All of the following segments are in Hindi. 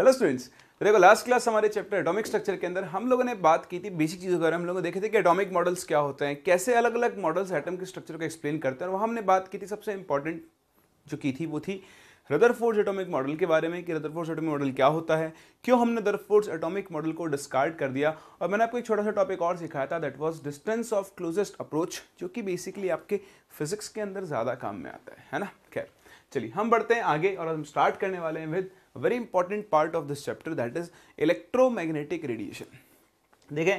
हेलो स्टूडेंट्स तो देखो लास्ट क्लास हमारे चैप्टर एटॉमिक स्ट्रक्चर के अंदर हम लोगों ने बात की थी बेसिक चीज़ों के बारे में। हम लोगों ने देखे थे कि एटॉमिक मॉडल्स क्या होते हैं, कैसे अलग अलग मॉडल्स एटम के स्ट्रक्चर को एक्सप्लेन करते हैं। और हमने बात की थी, सबसे इंपॉर्टेंट जो की थी वो थी रदर फोर्स एटॉमिक मॉडल के बारे में कि रदर फोर्स एटॉमिक मॉडल क्या होता है, क्यों हमने रदरफोर्ड एटॉमिक मॉडल को डिस्कार्ड कर दिया। और मैंने आपको एक छोटा सा टॉपिक और सिखाया था that was distance of closest approach जो कि बेसिकली आपके फिजिक्स के अंदर ज़्यादा काम में आता है है ना? खैर, चलिए, हम बढ़ते हैं आगे और हम स्टार्ट करने वाले हैं with very important part of this chapter that is electromagnetic radiation देखें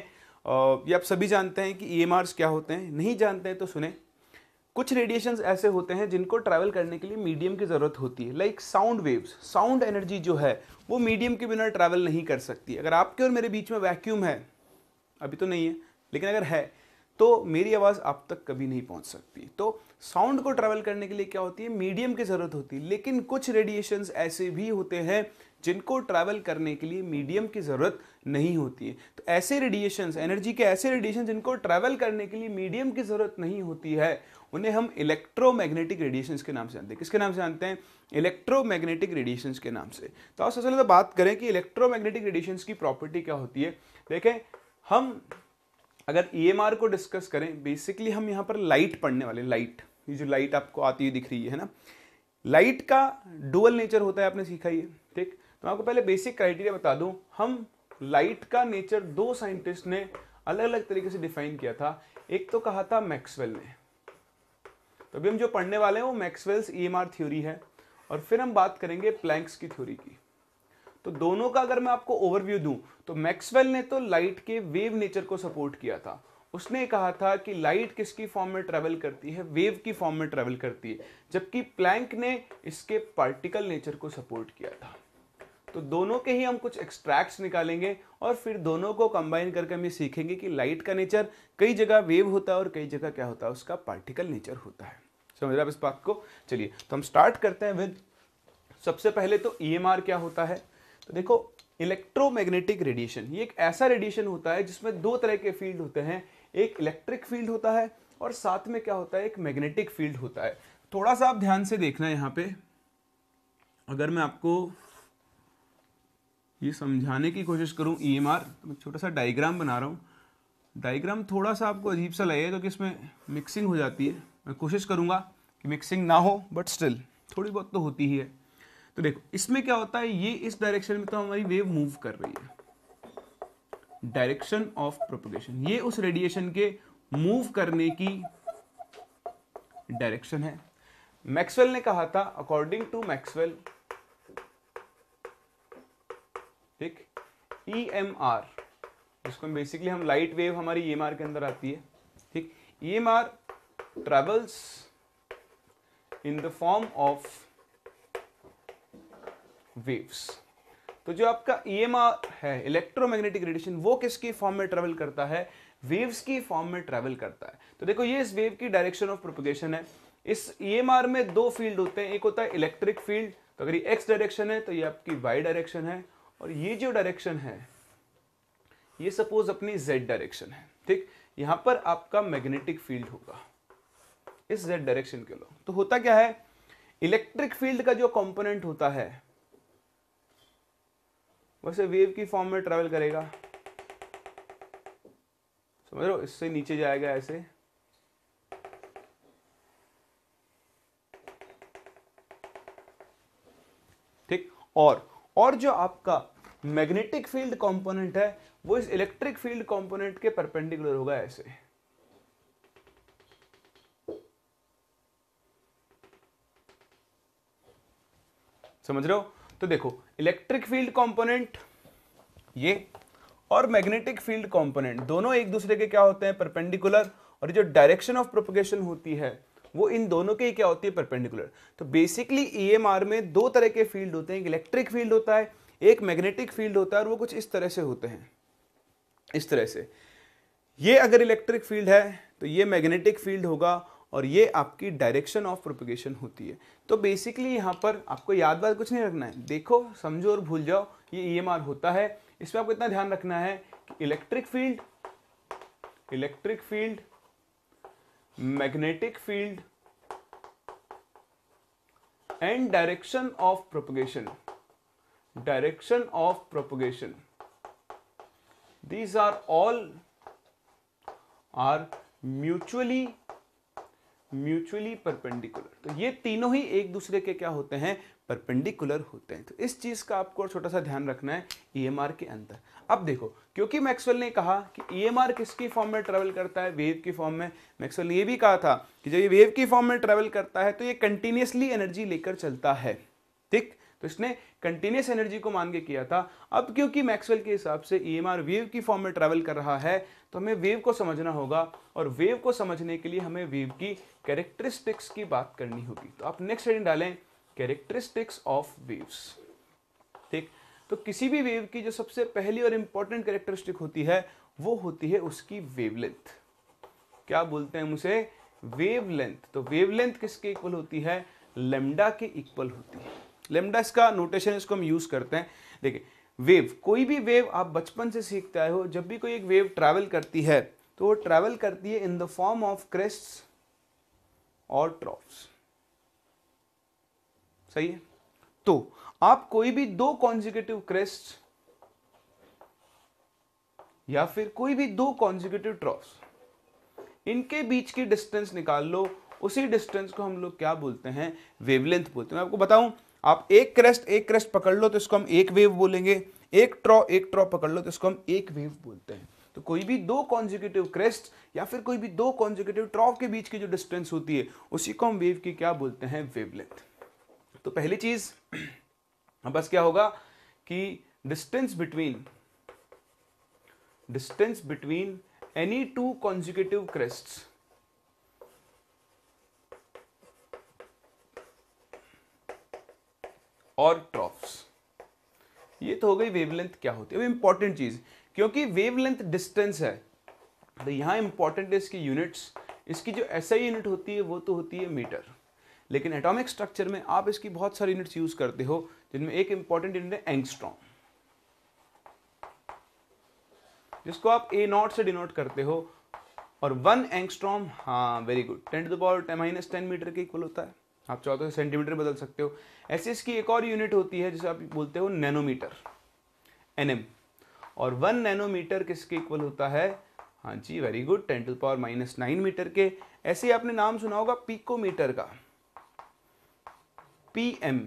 ये आप सभी जानते हैं कि ई e क्या होते हैं? नहीं जानते हैं तो सुने। कुछ रेडिएशंस ऐसे होते हैं जिनको ट्रैवल करने के लिए मीडियम की ज़रूरत होती है। Like sound waves sound energy जो है, वो मीडियम के बिना ट्रैवल नहीं कर सकती। अगर आपके और मेरे बीच में वैक्यूम है, अभी तो नहीं है, लेकिन अगर है तो मेरी आवाज़ आप तक कभी नहीं पहुँच सकती। तो साउंड को ट्रैवल करने के लिए क्या होती है? मीडियम की ज़रूरत होती है। लेकिन कुछ रेडिएशंस ऐसे भी होते हैं जिनको ट्रैवल करने के लिए मीडियम की ज़रूरत नहीं होती है। तो ऐसे रेडिएशंस एनर्जी के ऐसे रेडिएशन जिनको ट्रैवल करने के लिए मीडियम की ज़रूरत नहीं होती है, उन्हें हम इलेक्ट्रोमैग्नेटिक रेडिएशंस के नाम से जानते हैं। किसके नाम से जानते हैं? इलेक्ट्रोमैग्नेटिक रेडिएशंस के नाम से। तो आप सबसे पहले तो बात करें कि इलेक्ट्रोमैग्नेटिक रेडिएशंस की प्रॉपर्टी क्या होती है। देखें, हम अगर ई e को डिस्कस करें बेसिकली हम यहाँ पर लाइट पढ़ने वाले लाइट ये जो लाइट आपको आती हुई दिख रही है ना? लाइट का डुअल नेचर होता है, आपने सीखा है ठीक? तो मैं आपको पहले बेसिक क्राइटेरिया बता दूँ। हम लाइट का नेचर दो साइंटिस्ट ने अलग अलग तरीके से डिफाइन किया था। एक तो कहा था मैक्सवेल ने। तो अभी हम जो पढ़ने वाले हैं, वो मैक्सवेल्स ई थ्योरी है। और फिर हम बात करेंगे प्लैंक्स की थ्योरी की। तो दोनों का अगर मैं आपको ओवरव्यू दूँ तो मैक्सवेल ने तो लाइट के वेव नेचर को सपोर्ट किया था। उसने कहा था कि लाइट किसकी फॉर्म में ट्रेवल करती है? वेव की फॉर्म में ट्रेवल करती है। जबकि प्लैंक ने इसके पार्टिकल नेचर को सपोर्ट किया था। तो दोनों के ही हम कुछ एक्सट्रैक्ट्स निकालेंगे और फिर दोनों को कंबाइन करके हम ये सीखेंगे कि लाइट का नेचर कई जगह वेव होता है और कई जगह क्या होता है? उसका पार्टिकल नेचर होता है। समझ रहे आप इस बात को? चलिए तो हम स्टार्ट करते हैं विद सबसे पहले तो ई e क्या होता है? तो देखो इलेक्ट्रोमैग्नेटिक रेडिएशन ये एक ऐसा रेडिएशन होता है जिसमें दो तरह के फ़ील्ड होते हैं। एक इलेक्ट्रिक फ़ील्ड होता है और साथ में क्या होता है, एक मैग्नेटिक फ़ील्ड होता है। थोड़ा सा आप ध्यान से देखना है यहाँ पे। अगर मैं आपको ये समझाने की कोशिश करूँ ई एम आर तो मैं छोटा सा डायग्राम बना रहा हूँ। डायग्राम थोड़ा सा आपको अजीब सा लगेगा क्योंकि इसमें मिक्सिंग हो जाती है। मैं कोशिश करूँगा कि मिक्सिंग ना हो बट स्टिल थोड़ी बहुत तो होती ही है। तो देखो, इसमें क्या होता है, ये इस डायरेक्शन में तो हमारी वेव मूव कर रही है। डायरेक्शन ऑफ़ प्रोपोगेशन ये उस रेडिएशन के मूव करने की डायरेक्शन है। मैक्सवेल ने कहा था अकॉर्डिंग टू मैक्सवेल ठीक ई एम आर जिसको बेसिकली हम लाइट वेव हमारी ई एम आर के अंदर आती है, ठीक E M R travels in the form of waves तो जो आपका ईएमआर है इलेक्ट्रोमैग्नेटिक रेडिएशन वो किसकी फॉर्म में ट्रेवल करता है? वेव्स की फॉर्म में ट्रेवल करता है। तो देखो, ये इस वेव की डायरेक्शन ऑफ़ प्रोपोगेशन है। इस ईएमआर में दो फ़ील्ड होते हैं। एक होता है इलेक्ट्रिक फ़ील्ड तो अगर ये एक्स डायरेक्शन है तो ये आपकी वाई डायरेक्शन है। और ये जो डायरेक्शन है, ये सपोज़ अपनी जेड डायरेक्शन है। ठीक? यहाँ पर आपका मैग्नेटिक फ़ील्ड होगा। इस जेड डायरेक्शन के लो। तो होता क्या है? इलेक्ट्रिक फ़ील्ड का जो कंपोनेंट होता है वैसे वेव की फॉर्म में ट्रेवल करेगा। समझ लो इससे नीचे जाएगा ऐसे। ठीक? और और जो आपका मैग्नेटिक फ़ील्ड कंपोनेंट है, वो इस इलेक्ट्रिक फ़ील्ड कंपोनेंट के परपेंडिकुलर होगा ऐसे। समझ रहे हो? तो देखो इलेक्ट्रिक फ़ील्ड कंपोनेंट ये और मैग्नेटिक फ़ील्ड कंपोनेंट दोनों एक दूसरे के क्या होते हैं? परपेंडिकुलर और जो डायरेक्शन ऑफ़ प्रोपोगेशन होती है, वो इन दोनों के क्या होती है? परपेंडिकुलर तो बेसिकली ईएमआर में दो तरह के फ़ील्ड होते हैं. एक इलेक्ट्रिक फ़ील्ड होता है, एक मैग्नेटिक फ़ील्ड होता है, और वो कुछ इस तरह से होते हैं। इस तरह से। ये अगर इलेक्ट्रिक फ़ील्ड है तो ये मैग्नेटिक फ़ील्ड होगा और ये आपकी डायरेक्शन ऑफ़ प्रोपिगेशन होती है। तो बेसिकली यहाँ पर आपको याद बात कुछ नहीं रखना है। देखो, समझो और भूल जाओ, ये ई e होता है। इसमें आपको इतना ध्यान रखना है कि electric field electric field magnetic field and direction of propagation direction of propagation these are all are mutually mutually perpendicular. तो ये तीनों ही एक दूसरे के क्या होते हैं? परपेंडिकुलर होते हैं। तो इस चीज़ का आपको छोटा सा ध्यान रखना है ईएमआर के अंदर। अब देखो, क्योंकि मैक्सवेल ने कहा कि ईएमआर किसकी फॉर्म में ट्रेवल करता है? वेव की फॉर्म में। मैक्सवेल ने ये भी कहा था कि जब ये वेव की फॉर्म में ट्रेवल करता है तो ये कंटिन्यूसली एनर्जी लेकर चलता है। ठीक? तो इसने कंटिन्यूस एनर्जी को मान के किया था। अब क्योंकि मैक्सवेल के हिसाब से ईएमआर वेव की फॉर्म में ट्रेवल कर रहा है तो हमें वेव को समझना होगा और वेव को समझने के लिए हमें वेव की कैरेक्टरिस्टिक्स की बात करनी होगी। तो आप नेक्स्ट हेडिंग डालें कैरेक्टरिस्टिक्स ऑफ़ वेव्स ठीक? तो किसी भी वेव की जो सबसे पहली और इंपॉर्टेंट कैरेक्टरिस्टिक होती है, वो होती है उसकी वेवलेंथ क्या बोलते हैं उसे? वेवलेंथ तो वेवलेंथ किसके इक्वल होती है? लेमडा के इक्वल होती है। लेमडा इसका नोटेशन इसको हम यूज़ करते हैं। देखिए वेव कोई भी वेव आप बचपन से सीखते आए हो, जब भी कोई एक वेव ट्रैवल करती है तो वो ट्रैवल करती है in the form of crest और ट्रॉफ्स सही है? तो आप कोई भी दो कॉन्जिक्यूटिव क्रेस्ट या फिर कोई भी दो कॉन्जिक्यूटिव ट्रॉफ्स इनके बीच की डिस्टेंस निकाल लो। उसी डिस्टेंस को हम लोग क्या बोलते हैं? वेवलेंथ बोलते हैं। मैं आपको बताऊँ आप एक क्रेस्ट एक क्रेस्ट पकड़ लो तो इसको हम एक वेव बोलेंगे। एक ट्रॉ एक ट्रॉ पकड़ लो तो इसको हम एक वेव बोलते हैं। तो कोई भी दो कॉन्जिक्यूटिव क्रेस्ट या फिर कोई भी दो कॉन्जिक्यूटिव ट्रॉ के बीच की जो डिस्टेंस होती है, उसी को हम वेव की क्या बोलते हैं? वेवलेंथ तो पहली चीज़ बस क्या होगा कि distance between distance between any two consecutive crests और ट्रॉफ्स ये तो हो गई वेवलेंथ क्या होती है? इंपॉर्टेंट चीज़, क्योंकि वेवलेंथ डिस्टेंस है। तो यहाँ इंपॉर्टेंट है इसकी यूनिट्स इसकी जो ऐसा यूनिट होती है, वो तो होती है मीटर लेकिन एटॉमिक स्ट्रक्चर में आप इसकी बहुत सारी यूनिट्स यूज़ करते हो, जिनमें एक इंपॉर्टेंट यूनिट है एंगस्ट्रॉम जिसको आप ए नॉट से डिनोट करते हो, और वन एंगस्ट्रॉम हाँ very good ten to the power minus ten metre के इक्वल होता है। आप चाहो तो सेंटीमीटर बदल सकते हो। ऐसे इसकी एक और यूनिट होती है, जिसे आप बोलते हो नैनोमीटर एनएम और वन नैनोमीटर किसके इक्वल होता है? हाँ जी very good ten to power minus nine metre के। ऐसे ही आपने नाम सुना होगा पीकोमीटर का। पीएम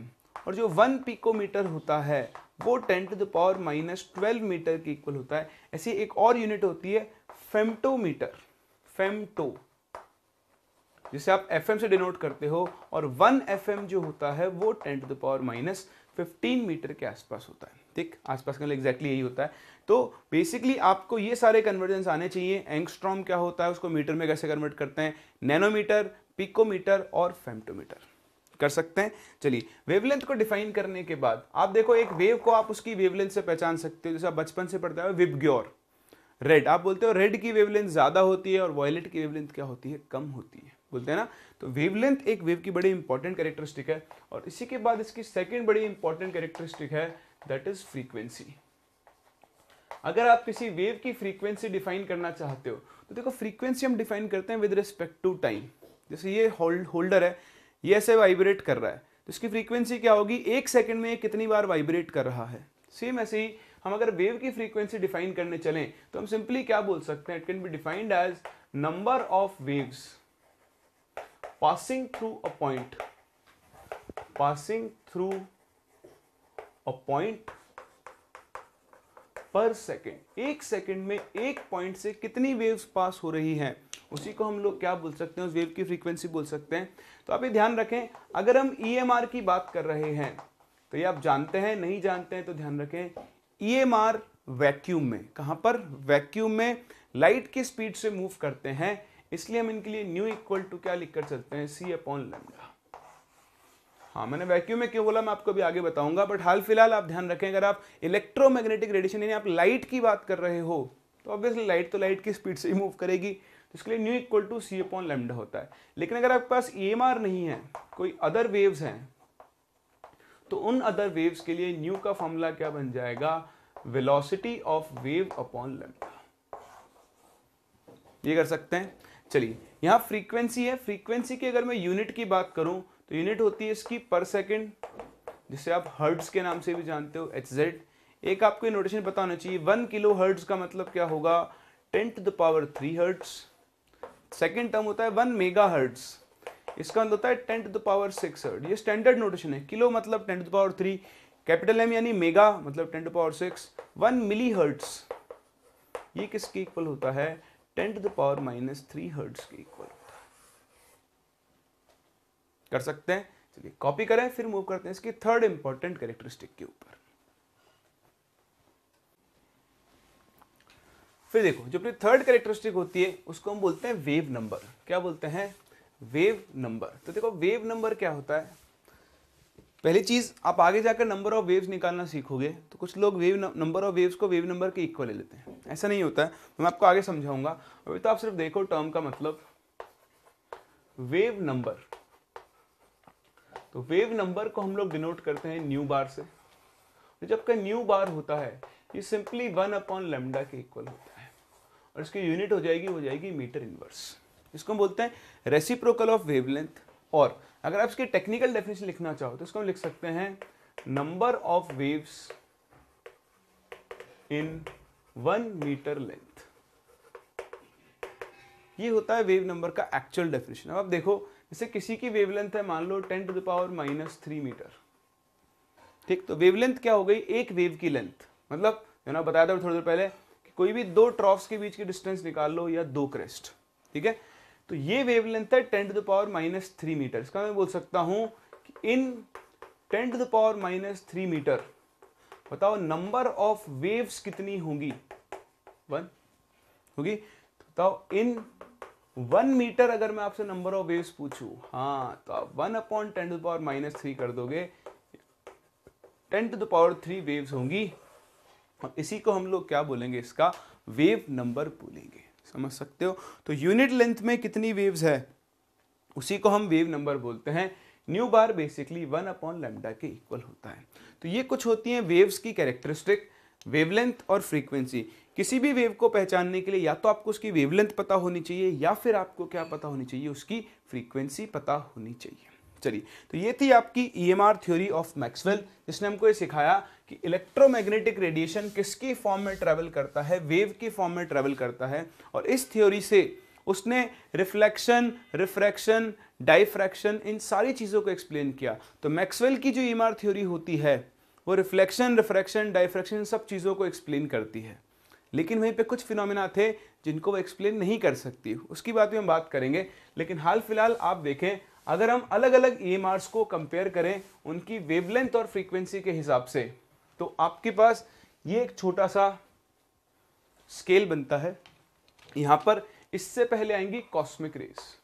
और जो वन पिकोमीटर होता है, वो ten to the power minus twelve metre के इक्वल होता है। ऐसी एक और यूनिट होती है फेमटोमीटर फेमटो जिसे आप एफएम से डिनोट करते हो और वन एफ़ जो होता है, वो ten to the power minus fifteen metre के आसपास होता है। ठीक? आसपास का एग्जैक्टली यही होता है। तो बेसिकली आपको ये सारे कन्वर्जेंस आने चाहिए। एंगस्ट्रॉम क्या होता है, उसको मीटर में कैसे कन्वर्ट करते हैं? नैनोमीटर पिकोमीटर और फेमटोमीटर कर सकते हैं? चलिए वेवलेंथ को डिफाइन करने के बाद, आप देखो एक वेव को आप उसकी वेवलेंथ से पहचान सकते हो। जैसे आप बचपन से पढ़ते हो विबग्योर रेड आप बोलते हो रेड की वेवलेंथ ज़्यादा होती है और वॉयलेट की वेवलेंथ क्या होती है? कम होती है। बोलते हैं ना तो वेवलेंथ एक वेव की बड़ी इंपॉर्टेंट कैरेक्टरिस्टिक है और इसी के बाद इसकी सेकेंड बड़ी इंपॉर्टेंट कैरेक्टरिस्टिक है दैट इज़ फ्रीक्वेंसी अगर आप किसी वेव की फ्रीक्वेंसी डिफाइन करना चाहते हो तो देखो फ्रीक्वेंसी हम डिफाइन करते हैं विद रिस्पेक्ट टू टाइम जैसे ये होल्ड होल्डर है, ये ऐसे वाइब्रेट कर रहा है तो इसकी फ्रीक्वेंसी क्या होगी? एक सेकंड में कितनी बार वाइब्रेट कर रहा है? सेम ऐसे ही, हम अगर वेव की फ्रीक्वेंसी डिफाइन करने चलें तो हम सिंपली क्या बोल सकते हैं? It can be defined as number of waves passing through a point, passing through a point पर सेकेंड एक सेकेंड में एक पॉइंट से कितनी वेव्स पास हो रही हैं? उसी को हम लोग क्या बोल सकते हैं? उस वेव की फ्रीक्वेंसी बोल सकते हैं। तो आप ये ध्यान रखें, अगर हम ई e की बात कर रहे हैं तो ये आप जानते हैं, नहीं जानते हैं तो ध्यान रखें ई आर वैक्यूम में, कहाँ पर? वैक्यूम में लाइट की स्पीड से मूव करते हैं। इसलिए हम इनके लिए न्यू इक्वल टू क्या लिखकर चलते हैं? सी अपॉन लेमडा हाँ मैंने वैक्यूम में क्यों बोला? मैं आपको भी आगे बताऊँगा बट हाल फ़िलहाल आप ध्यान रखें, अगर आप इलेक्ट्रोमैग्नेटिक रेडिएशन यानी आप लाइट की बात कर रहे हो तो ऑब्वियसली लाइट तो लाइट की स्पीड से ही मूव करेगी। तो इसके लिए nu equal to c upon lambda होता है। लेकिन अगर आपके पास ईएमआर नहीं है, कोई अदर वेव्स हैं तो उन अदर वेव्स के लिए न्यू का फॉर्मूला क्या बन जाएगा? Velocity of wave upon lambda ये कर सकते हैं। चलिए, यहाँ फ्रीक्वेंसी है फ्रीक्वेंसी की अगर मैं यूनिट की बात करूँ तो यूनिट होती है इसकी पर सेकंड जिसे आप हर्ट्स के नाम से भी जानते हो एच जेड एक आपको नोटेशन पता होना चाहिए वन किलो हर्ट्स का मतलब क्या होगा? Ten to the power three hertz second term होता है वन मेगा हर्ट्स इसका मतलब होता है ten to the power six hertz ये स्टैंडर्ड नोटेशन है। किलो मतलब ten to the power three capital M यानी मेगा मतलब ten to power six one milli hertz ये किसके इक्वल होता है? Ten to the power minus three hertz के इक्वल होता है। कर सकते हैं? चलिए कॉपी करें, फिर मूव करते हैं इसकी थर्ड इंपॉर्टेंट कैरेक्टरिस्टिक के ऊपर। फिर देखो, जो अपनी थर्ड कैरेक्टरिस्टिक होती है, उसको हम बोलते हैं वेव नंबर क्या बोलते हैं? वेव नंबर तो देखो वेव नंबर क्या होता है? पहली चीज़, आप आगे जाकर नंबर ऑफ़ वेव्स निकालना सीखोगे तो कुछ लोग वेव नंबर ऑफ़ वेव्स को वेव नंबर के इक्वल ले लेते हैं। ऐसा नहीं होता है। तो मैं आपको आगे समझाऊँगा। अभी तो आप सिर्फ़ देखो टर्म का मतलब। वेव नंबर तो वेव नंबर को हम लोग डिनोट करते हैं न्यू बार से। तो जब का न्यू बार होता है, ये सिंपली वन अपॉन लेमडा के इक्वल होता है। और इसकी यूनिट हो जाएगी हो जाएगी मीटर इनवर्स इसको हम बोलते हैं रेसिप्रोकल ऑफ़ वेवलेंथ और अगर आप इसकी टेक्निकल डेफिनेशन लिखना चाहो तो इसको हम लिख सकते हैं number of waves in one metre length ये होता है वेव नंबर का एक्चुअल डेफिनेशन अब आप देखो, जैसे किसी की वेवलेंथ है, मान लो ten to the power minus three metre ठीक तो वेवलेंथ क्या हो गई? एक वेव की लेंथ मतलब मैंने बताया था थोड़ी देर पहले, कि कोई भी दो ट्रॉफ्स के बीच की डिस्टेंस निकाल लो या दो क्रेस्ट ठीक है? तो ये वेवलेंथ है ten to the power minus three metre इसका मैं बोल सकता हूँ in ten to the power minus three metre बताओ नंबर ऑफ़ वेव्स कितनी होंगी? वन होगी? तो बताओ इन वन मीटर अगर मैं आपसे नंबर ऑफ़ वेव्स पूछूँ हाँ तो आप one upon ten to the power minus three कर दोगे। Ten to the power three waves होंगी। और इसी को हम लोग क्या बोलेंगे? इसका वेव नंबर बोलेंगे। समझ सकते हो? तो यूनिट लेंथ में कितनी वेव्स है? उसी को हम वेव नंबर बोलते हैं। Nu bar basically one upon lambda के इक्वल होता है। तो ये कुछ होती हैं वेव्स की कैरेक्टरिस्टिक वेवलेंथ और फ्रीक्वेंसी किसी भी वेव को पहचानने के लिए या तो आपको उसकी वेवलेंथ पता होनी चाहिए या फिर आपको क्या पता होनी चाहिए, उसकी फ्रीक्वेंसी पता होनी चाहिए। चलिए तो ये थी आपकी E M R theory of Maxwell जिसने हमको ये सिखाया कि इलेक्ट्रोमैग्नेटिक रेडिएशन किसकी फॉर्म में ट्रेवल करता है वेव की फॉर्म में ट्रेवल करता है, और इस थ्योरी से उसने रिफ्लेक्शन रिफ्रैक्शन डाइफ्रैक्शन इन सारी चीज़ों को एक्सप्लेन किया। तो मैक्सवेल की जो ई e थ्योरी होती है, वो रिफ्लेक्शन रिफ्रैक्शन डाइफ्रैक्शन इन सब चीज़ों को एक्सप्लेन करती है। लेकिन वहीं पे कुछ फिनोमिना थे जिनको वो एक्सप्लेन नहीं कर सकती। उसकी बात भी हम बात करेंगे, लेकिन हाल फ़िलहाल आप देखें अगर हम अलग अलग ई को कंपेयर करें उनकी वेवलेंथ और फ्रीक्वेंसी के हिसाब से तो आपके पास ये एक छोटा सा स्केल बनता है। यहाँ पर इससे पहले आएँगी कॉस्मिक रेस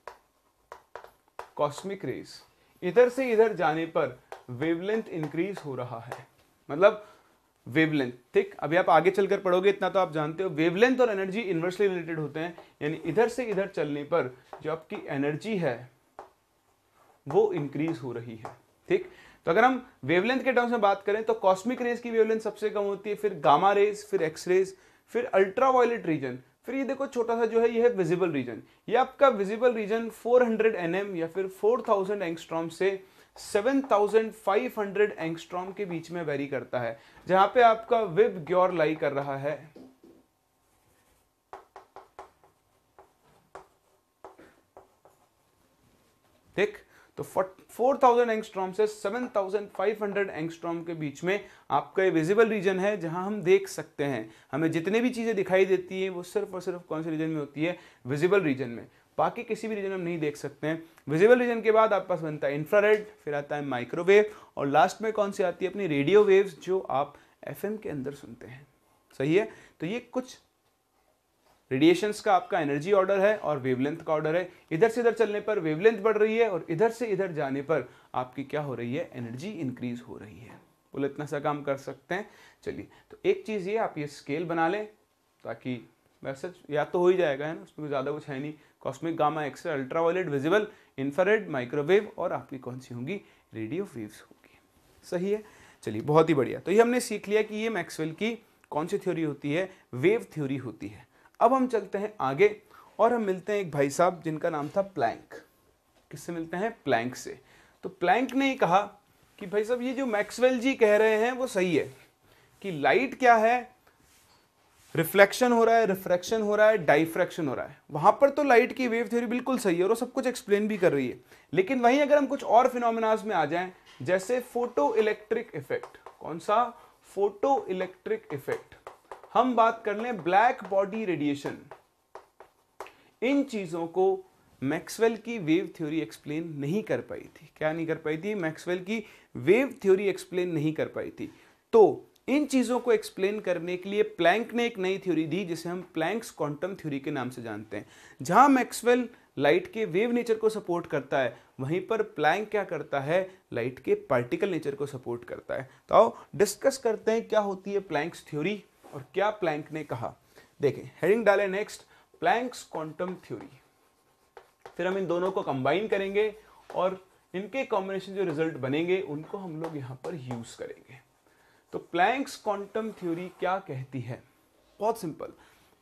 कॉस्मिक रेस इधर से इधर जाने पर वेवलेंथ इंक्रीज हो रहा है। मतलब वेवलेंथ ठीक, अभी आप आगे चलकर पढ़ोगे, इतना तो आप जानते हो। वेवलेंथ और एनर्जी इन्वर्सली रिलेटेड होते हैं। यानी इधर से इधर चलने पर जो आपकी एनर्जी है वो इंक्रीज हो रही है। ठीक? तो अगर हम वेवलेंथ के टर्म्स में बात करें तो कॉस्मिक रेज की वेवलेंथ सबसे कम होती है, फिर गामा रेज फिर एक्स रेज फिर अल्ट्रा वायलेट रीजन फिर ये देखो छोटा सा जो है, ये है विजिबल रीजन ये आपका विजिबल रीजन 400 एनएम या फिर 4000 एंगस्ट्रॉम से 7500 एंगस्ट्रॉम के बीच में वेरी करता है, जहाँ पे आपका विब ग्योर लाई कर रहा है। ठीक? तो 4000 एंगस्ट्रॉम से 7500 एंगस्ट्रॉम के बीच में आपका ये विजिबल रीजन है, जहाँ हम देख सकते हैं। हमें जितने भी चीज़ें दिखाई देती हैं, वो सिर्फ़ और सिर्फ़ कौन से रीजन में होती है? विजिबल रीजन में। बाकी किसी भी रीजन में हम नहीं देख सकते हैं। विजिबल रीजन के बाद आपके पास बनता है इंफ्रारेड फिर आता है माइक्रोवेव और लास्ट में कौन सी आती है? अपनी रेडियो वेव्स जो आप एफएम के अंदर सुनते हैं। सही है? तो ये कुछ रेडिएशंस का आपका एनर्जी ऑर्डर है और वेवलेंथ का ऑर्डर है। इधर से इधर चलने पर वेवलेंथ बढ़ रही है और इधर से इधर जाने पर आपकी क्या हो रही है? एनर्जी इंक्रीज हो रही है। बोले, इतना सा काम कर सकते हैं। चलिए तो एक चीज़ ये, आप ये स्केल बना लें ताकि वैसे या तो हो ही जाएगा, है ना? उसमें ज़्यादा कुछ है नहीं। Cosmic gamma X-ray ultraviolet visible infrared microwave और आपकी कौन सी होंगी? रेडियो वेव्स होगी। सही है? चलिए, बहुत ही बढ़िया। तो ये हमने सीख लिया कि ये मैक्सवेल की कौन सी थ्योरी होती है? वेव थ्योरी होती है। अब हम चलते हैं आगे और हम मिलते हैं एक भाई साहब जिनका नाम था प्लैंक। किससे मिलते हैं? प्लैंक से। तो प्लैंक ने कहा कि भाई साहब, ये जो मैक्सवेल जी कह रहे हैं, वो सही है कि लाइट क्या है? रिफ्लेक्शन हो रहा है रिफ्रैक्शन हो रहा है डाइफ्रैक्शन हो रहा है। वहाँ पर तो लाइट की वेव थ्योरी बिल्कुल सही है और वो सब कुछ एक्सप्लेन भी कर रही है। लेकिन वहीं अगर हम कुछ और फिनोमिनाज में आ जाएँ, जैसे फ़ोटो इलेक्ट्रिक इफ़ेक्ट कौन सा? फ़ोटो इलेक्ट्रिक इफ़ेक्ट हम बात कर लें ब्लैक बॉडी रेडिएशन इन चीज़ों को मैक्सवेल की वेव थ्योरी एक्सप्लेन नहीं कर पाई थी। क्या नहीं कर पाई थी? मैक्सवेल की वेव थ्योरी एक्सप्लेन नहीं कर पाई थी। तो इन चीज़ों को एक्सप्लेन करने के लिए प्लैंक ने एक नई थ्योरी दी, जिसे हम प्लैंक्स क्वांटम थ्योरी के नाम से जानते हैं। जहाँ मैक्सवेल लाइट के वेव नेचर को सपोर्ट करता है, वहीं पर प्लैंक क्या करता है? लाइट के पार्टिकल नेचर को सपोर्ट करता है। तो आओ डिस्कस करते हैं क्या होती है प्लैंक्स थ्योरी और क्या प्लैंक ने कहा? देखें हेडिंग डाले नेक्स्ट प्लैंक्स क्वांटम थ्योरी फिर हम इन दोनों को कंबाइन करेंगे और इनके कॉम्बिनेशन जो रिज़ल्ट बनेंगे, उनको हम लोग यहाँ पर यूज़ करेंगे। तो प्लैंक्स क्वांटम थ्योरी क्या कहती है? बहुत सिंपल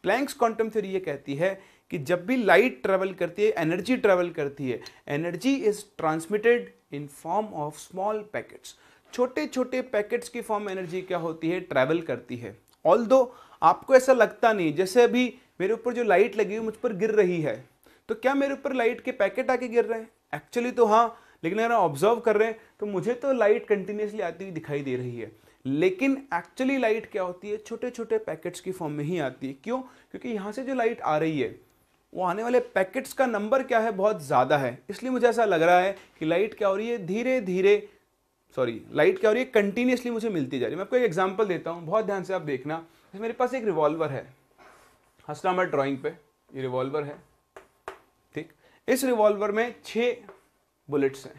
प्लैंक्स क्वांटम थ्योरी ये कहती है कि जब भी लाइट ट्रेवल करती है एनर्जी ट्रेवल करती है energy is transmitted in form of small packets छोटे छोटे पैकेट्स की फॉर्म एनर्जी क्या होती है? ट्रैवल करती है। ऑल आपको ऐसा लगता नहीं, जैसे अभी मेरे ऊपर जो लाइट लगी हुई मुझ पर गिर रही है तो क्या मेरे ऊपर लाइट के पैकेट आके गिर रहे हैं? एक्चुअली तो हाँ लेकिन अगर ऑब्ज़र्व कर रहे हैं तो मुझे तो लाइट कंटिन्यूसली आती हुई दिखाई दे रही है। लेकिन एक्चुअली लाइट क्या होती है? छोटे छोटे पैकेट्स की फॉर्म में ही आती है। क्यों? क्योंकि यहाँ से जो लाइट आ रही है, वो आने वाले पैकेट्स का नंबर क्या है? बहुत ज़्यादा है। इसलिए मुझे ऐसा लग रहा है कि लाइट क्या हो रही है? धीरे धीरे सॉरी लाइट क्या हो रही है? कंटिन्यूसली मुझे मिलती जा रही है। मैं आपको एक एग्ज़ाम्पल देता हूँ। बहुत ध्यान से आप देखना। मेरे पास एक रिवॉल्वर है। हंसना मत ड्राइंग पे। ये रिवॉल्वर है। ठीक? इस रिवॉल्वर में छः बुलेट्स हैं।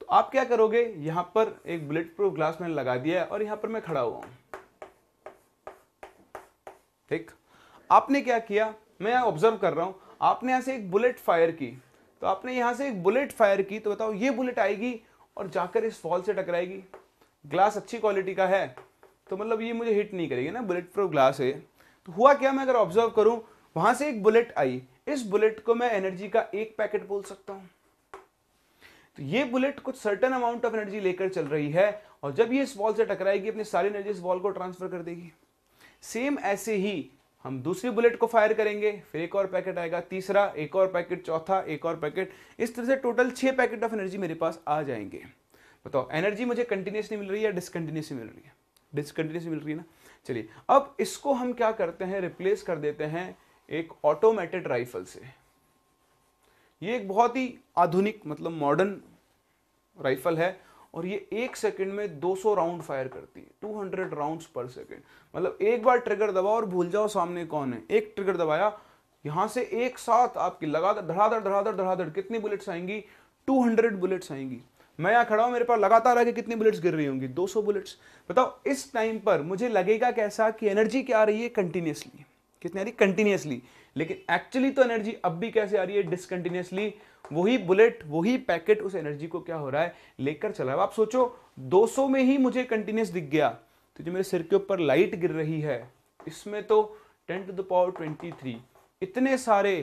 तो आप क्या करोगे? यहाँ पर एक बुलेट प्रूफ ग्लास मैंने लगा दिया है और यहाँ पर मैं खड़ा हुआ हूँ। ठीक? आपने क्या किया? मैं यहाँ ऑब्ज़र्व कर रहा हूँ। आपने यहाँ से एक बुलेट फायर की। तो आपने यहाँ से एक बुलेट फायर की। तो बताओ, ये बुलेट आएगी और जाकर इस फॉल से टकराएगी। ग्लास अच्छी क्वालिटी का है तो मतलब ये मुझे हिट नहीं करेगी ना बुलेट प्रूफ ग्लास है। तो हुआ क्या, मैं अगर ऑब्ज़र्व करूँ, वहाँ से एक बुलेट आई। इस बुलेट को मैं एनर्जी का एक पैकेट बोल सकता हूँ। तो ये बुलेट कुछ सर्टन अमाउंट ऑफ़ एनर्जी लेकर चल रही है, और जब ये इस वॉल से टकराएगी, अपनी सारी एनर्जी इस वॉल को ट्रांसफ़र कर देगी। सेम ऐसे ही हम दूसरी बुलेट को फायर करेंगे, फिर एक और पैकेट आएगा, तीसरा, एक और पैकेट, चौथा, एक और पैकेट। इस तरह से टोटल छह पैकेट ऑफ़ एनर्जी मेरे पास आ जाएँगे। बताओ एनर्जी मुझे कंटिन्यूसली मिल रही है या डिसकंटिन्यूसली मिल रही है? डिसकंटिन्यूसली मिल रही है ना? चलिए, अब इसको हम क्या करते हैं? रिप्लेस कर देते हैं एक ऑटोमेटेड राइफल से। ये एक बहुत ही आधुनिक मतलब मॉडर्न राइफल है। और ये एक सेकंड में 200 राउंड फायर करती है 200 राउंड्स पर सेकंड मतलब एक बार ट्रिगर दबाओ और भूल जाओ सामने कौन है। एक ट्रिगर दबाया, यहाँ से एक साथ आपकी लगातार धड़ाधड़ धड़ाधड़ धड़ाधड़, कितनी बुलेट्स आएँगी? 200 बुलेट्स आएँगी। मैं यहाँ खड़ा हूँ, मेरे पास लगातार आगे कितनी बुलेट्स गिर रही होंगी? 200 बुलेट्स बताओ, इस टाइम पर मुझे लगेगा कैसा कि एनर्जी क्या आ रही है? कंटिन्यूसली कितनी आ रही? कंटिन्यूसली लेकिन एक्चुअली तो एनर्जी अब भी कैसे आ रही है? डिसकंटिन्यूसली वही बुलेट, वही पैकेट उस एनर्जी को क्या हो रहा है, लेकर चला है। आप सोचो 200 में ही मुझे कंटिन्यूस दिख गया तो जो मेरे सिर के ऊपर लाइट गिर रही है, इसमें तो 10 टू द पावर 23 इतने सारे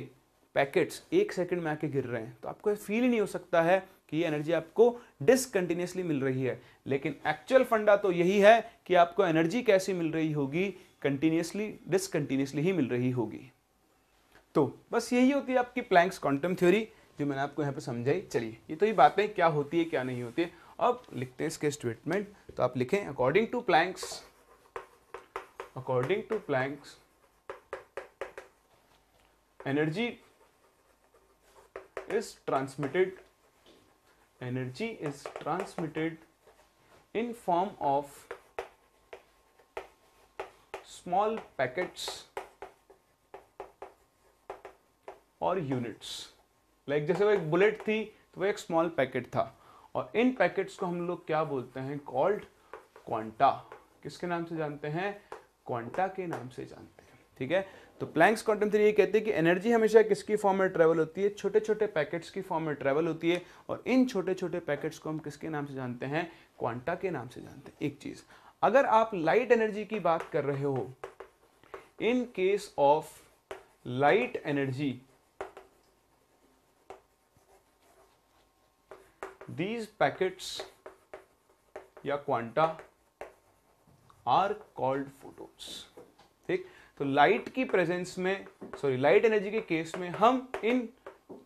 पैकेट्स एक सेकंड में आके गिर रहे हैं तो आपको फील ही नहीं हो सकता है कि ये एनर्जी आपको डिसकंटिन्यूसली मिल रही है। लेकिन एक्चुअल फंडा तो यही है कि आपको एनर्जी कैसी मिल रही होगी कंटिन्यूसली डिसकंटिन्यूसली ही मिल रही होगी। तो बस यही होती है आपकी प्लैंक्स क्वांटम थ्योरी जो मैंने आपको यहाँ पे समझाई, चलिए। ये तो ये बातें, क्या होती है, क्या नहीं होती है। अब लिखते हैं इसके स्टेटमेंट तो आप लिखें according to Planck's according to Planck's energy is transmitted energy is transmitted in form of small packets और यूनिट्स लाइक जैसे वो एक बुलेट थी तो वो एक स्मॉल पैकेट था। और इन पैकेट्स को हम लोग क्या बोलते हैं? कॉल्ड क्वांटा किसके नाम से जानते हैं? क्वांटा के नाम से जानते हैं। ठीक है? तो प्लैंक्स क्वांटम थ्योरी ये कहते हैं कि एनर्जी हमेशा किसकी फॉर्म में ट्रेवल होती है? छोटे छोटे पैकेट्स की फॉर्म में ट्रेवल होती है। और इन छोटे छोटे पैकेट्स को हम किसके नाम से जानते हैं? क्वांटा के नाम से जानते हैं। एक चीज़, अगर आप लाइट एनर्जी की बात कर रहे हो in case of light energy these packets, या क्वांटा आर कॉल्ड फोटोन्स ठीक? तो लाइट की प्रेजेंस में सॉरी लाइट एनर्जी के केस में हम इन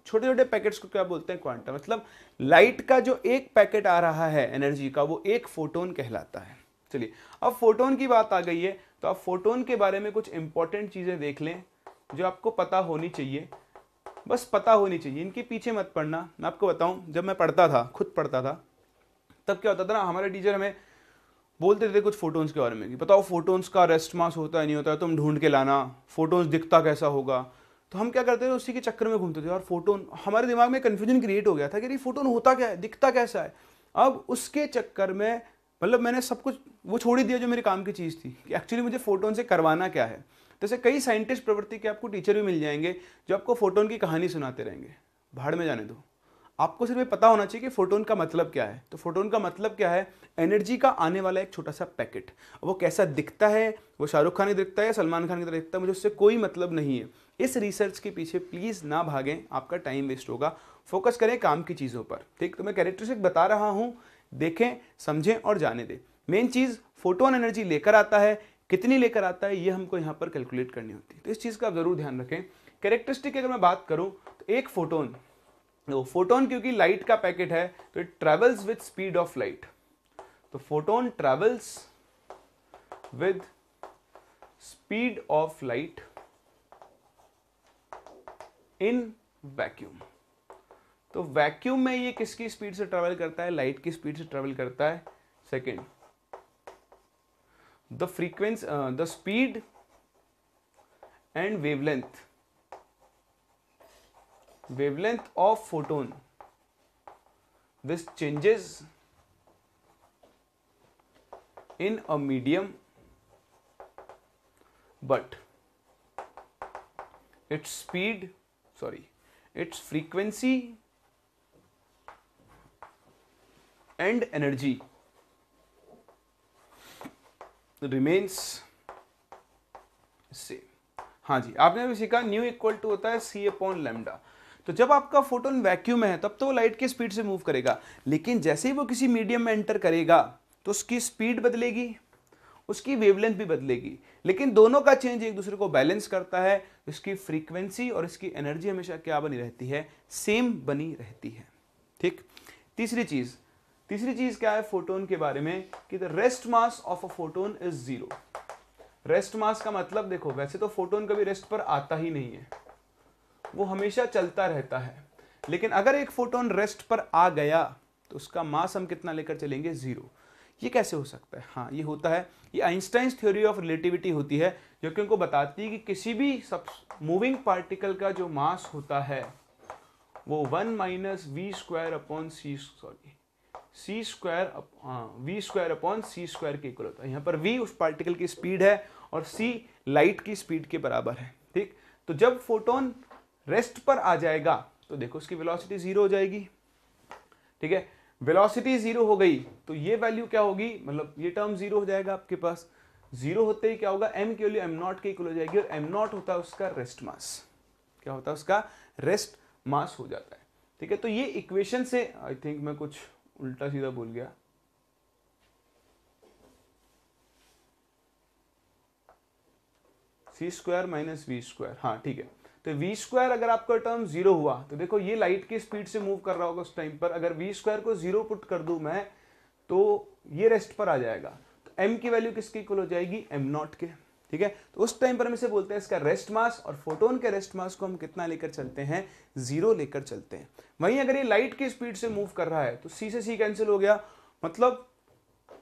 छोटे छोटे पैकेट्स को क्या बोलते हैं क्वांटा मतलब लाइट का जो एक पैकेट आ रहा है एनर्जी का, वो एक फोटोन कहलाता है। चलिए, अब फोटोन की बात आ गई है तो आप फोटोन के बारे में कुछ इंपॉर्टेंट चीज़ें देख लें, जो आपको पता होनी चाहिए। बस पता होनी चाहिए, इनके पीछे मत पढ़ना मैं आपको बताऊँ, जब मैं पढ़ता था, खुद पढ़ता था, तब क्या होता था ना, हमारे टीचर हमें बोलते थे कुछ फोटोन्स के बारे में कि बताओ फोटोन्स का रेस्ट मास होता है, नहीं होता है, तुम ढूंढ के लाना, फोटोन्स दिखता कैसा होगा। तो हम क्या करते थे, उसी के चक्कर में घूमते थे और फोटोन, हमारे दिमाग में कन्फ्यूज़न क्रिएट हो गया था कि फोटोन होता क्या है, दिखता कैसा है। अब उसके चक्कर में मतलब मैंने सब कुछ, वो छोड़ ही दिया जो मेरे काम की चीज़ थी, कि एक्चुअली मुझे फोटोन से करवाना क्या है। जैसे कई साइंटिस्ट प्रवृत्ति के आपको टीचर भी मिल जाएँगे, जो आपको फोटोन की कहानी सुनाते रहेंगे। भाड़ में जाने दो। आपको सिर्फ़ ये पता होना चाहिए कि फोटोन का मतलब क्या है। तो फोटोन का मतलब क्या है? एनर्जी का आने वाला एक छोटा सा पैकेट वो कैसा दिखता है? वो शाहरुख खान की दिखता है या सलमान खान की तरह दिखता है? मुझे उससे कोई मतलब नहीं है। इस रिसर्च के पीछे प्लीज़ ना भागें। आपका टाइम वेस्ट होगा। फोकस करें काम की चीज़ों पर। ठीक? तो मैं कैरेक्टरिस्टिक बता रहा हूँ। देखें, समझें और जाने दें। मेन चीज़ फोटोन एनर्जी लेकर आता है। कितनी लेकर आता है, ये हमको यहाँ पर कैलकुलेट करनी होती है। तो इस चीज़ का आप ज़रूर ध्यान रखें। कैरेक्टरिस्टिक अगर मैं बात करूँ तो एक फोटोन तो फोटोन क्योंकि लाइट का पैकेट है तो it travels with speed of light तो photon travels with speed of light in vacuum तो वैक्यूम में ये किसकी स्पीड से ट्रेवल करता है? लाइट की स्पीड से ट्रेवल करता है। Second the frequency uh, the speed and wavelength. Wavelength of photon. This changes in a medium but its speed sorry its frequency and energy. Remains same हाँ जी, आपने भी सीखा न्यू इक्वल टू होता है सी अपॉन लेमडा तो जब आपका फोटोन वैक्यूम है, तब तो वो लाइट की स्पीड से मूव करेगा. लेकिन जैसे ही वो किसी मीडियम में एंटर करेगा तो उसकी स्पीड बदलेगी, उसकी वेवलेंथ भी बदलेगी. लेकिन दोनों का चेंज एक दूसरे को बैलेंस करता है, इसकी फ्रीक्वेंसी और इसकी एनर्जी हमेशा क्या बनी रहती है? सेम बनी रहती है. ठीक? तीसरी चीज़ तीसरी चीज़ क्या है? फोटोन के बारे में कि the rest mass of a photon is zero rest mass का मतलब देखो, वैसे तो फोटोन कभी रेस्ट पर आता ही नहीं है। वो हमेशा चलता रहता है। लेकिन अगर एक फोटोन रेस्ट पर आ गया तो उसका मास हम कितना लेकर चलेंगे? ज़ीरो ये कैसे हो सकता है? हाँ ये होता है। ये आइंस्टाइंस थ्योरी ऑफ़ रिलेटिविटी होती है, जो कि उनको बताती है कि किसी भी सब मूविंग पार्टिकल का जो मास होता है, वो one minus v square upon c sorry c square v square upon c square के इक्वल होता है। यहाँ पर वी उस पार्टिकल की स्पीड है और सी लाइट की स्पीड के बराबर है, ठीक? तो जब फोटोन रेस्ट पर आ जाएगा तो देखो उसकी वेलोसिटी ज़ीरो हो जाएगी, ठीक है? वेलोसिटी ज़ीरो हो गई तो ये वैल्यू क्या होगी? मतलब ये टर्म ज़ीरो हो जाएगा आपके पास। ज़ीरो होते ही क्या होगा? एम के वैल्यू एम नॉट के इक्वल हो जाएगी और एम नॉट होता है उसका रेस्ट मास क्या होता है? उसका रेस्ट मास हो जाता है, ठीक है? तो ये इक्वेशन से आई थिंक मैं कुछ उल्टा सीधा बोल गया। C square minus v square हाँ ठीक है। तो वी स्क्वायर अगर आपका टर्म ज़ीरो हुआ तो देखो ये लाइट की स्पीड से मूव कर रहा होगा उस टाइम पर। अगर वी स्क्वायर को ज़ीरो पुट कर दू मैं तो ये रेस्ट पर आ जाएगा। तो एम की वैल्यू किसकी इक्वल हो जाएगी? एम नॉट के। ठीक है? तो उस टाइम पर हम इसे बोलते हैं इसका रेस्ट मास और फोटोन के रेस्ट मास को हम कितना लेकर चलते हैं? ज़ीरो लेकर चलते हैं। वहीं अगर ये लाइट की स्पीड से मूव कर रहा है तो सी से सी कैंसिल हो गया। मतलब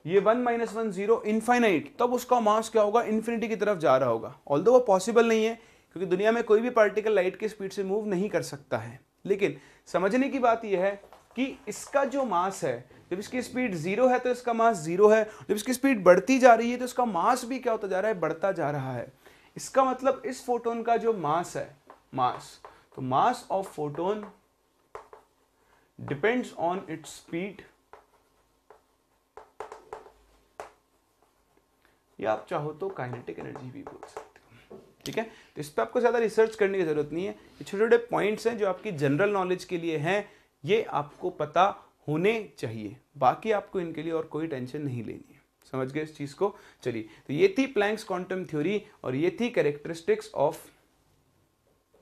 ये one minus one zero infinite तब उसका मास क्या होगा? इन्फिनिटी की तरफ़ जा रहा होगा। ऑल वो पॉसिबल नहीं है, क्योंकि दुनिया में कोई भी पार्टिकल लाइट की स्पीड से मूव नहीं कर सकता है। लेकिन समझने की बात यह है कि इसका जो मास है, जब इसकी स्पीड ज़ीरो है तो इसका मास ज़ीरो है, जब इसकी स्पीड बढ़ती जा रही है तो इसका मास भी क्या होता जा रहा है, बढ़ता जा रहा है। इसका मतलब इस फोटोन का जो मास है, मास तो mass of photon depends on its speed या आप चाहो तो काइनेटिक एनर्जी भी बोल सकते ठीक है? तो इस पर आपको ज़्यादा रिसर्च करने की ज़रूरत नहीं है। छोटे छोटे पॉइंट्स हैं जो आपकी जनरल नॉलेज के लिए हैं। ये आपको पता होने चाहिए। बाकी आपको इनके लिए और कोई टेंशन नहीं लेनी है। समझ गए इस चीज़ को? चलिए तो ये थी प्लैंक्स क्वांटम थ्योरी और ये थी कैरेक्टरिस्टिक्स ऑफ़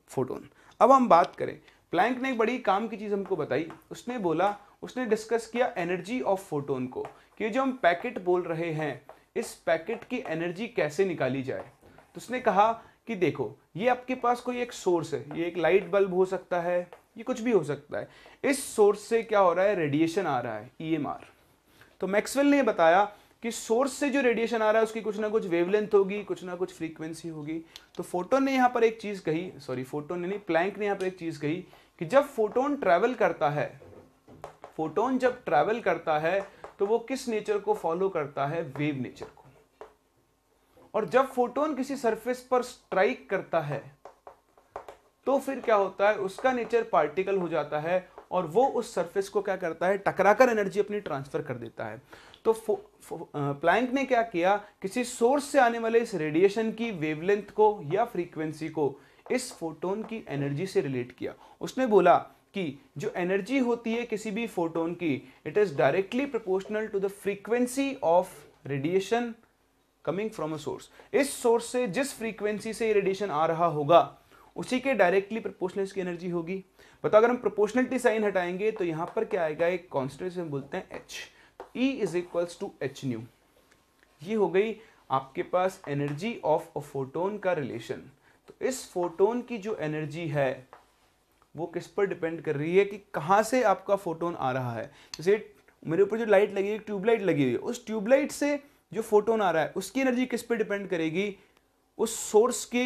फोटोन अब हम बात करें। प्लैंक ने एक बड़ी काम की चीज़ हमको बताई। उसने बोला, उसने डिस्कस किया एनर्जी ऑफ़ फोटोन को कि जो हम पैकेट बोल रहे हैं, इस पैकेट की एनर्जी कैसे निकाली जाए? तो उसने कहा कि देखो, ये आपके पास कोई एक सोर्स है, ये एक लाइट बल्ब हो सकता है। ये कुछ भी हो सकता है। इस सोर्स से क्या हो रहा है? रेडिएशन आ रहा है ईएमआर तो मैक्सवेल ने बताया कि सोर्स से जो रेडिएशन आ रहा है, उसकी कुछ ना कुछ वेवलेंथ होगी, कुछ ना कुछ फ्रीक्वेंसी होगी। तो फोटोन ने यहाँ पर एक चीज़ कही सॉरी फोटोन ने नहीं प्लैंक ने यहाँ पर एक चीज़ कही कि जब फोटोन ट्रेवल करता है फोटोन जब ट्रेवल करता है तो वो किस नेचर को फॉलो करता है? वेव नेचर को। और जब फोटोन किसी सरफेस पर स्ट्राइक करता है तो फिर क्या होता है, उसका नेचर पार्टिकल हो जाता है और वो उस सरफेस को क्या करता है, टकराकर एनर्जी अपनी ट्रांसफ़र कर देता है। तो प्लैंक ने क्या किया, किसी सोर्स से आने वाले इस रेडिएशन की वेवलेंथ को या फ्रीक्वेंसी को, इस फोटोन की एनर्जी से रिलेट किया। उसने बोला कि जो एनर्जी होती है किसी भी फोटोन की it is directly proportional to the frequency of radiation coming from a source इस सोर्स से, जिस फ्रीक्वेंसी से रेडिएशन आ रहा होगा उसी के डायरेक्टली प्रोपोर्शनल इसकी एनर्जी होगी। बताओ, अगर हम प्रोपोर्शनलिटी साइन हटाएँगे तो यहाँ पर क्या आएगा? एक कॉन्स्टेंट हम बोलते हैं h E is equals to h nu ये हो गई आपके पास एनर्जी ऑफ़ अ फोटोन का रिलेशन तो इस फोटोन की जो एनर्जी है, वो किस पर डिपेंड कर रही है कि कहाँ से आपका फोटोन आ रहा है? जैसे मेरे ऊपर जो लाइट लगी है ट्यूबलाइट लगी हुई है, उस ट्यूबलाइट से जो फोटोन आ रहा है, उसकी एनर्जी किस पर डिपेंड करेगी? उस सोर्स के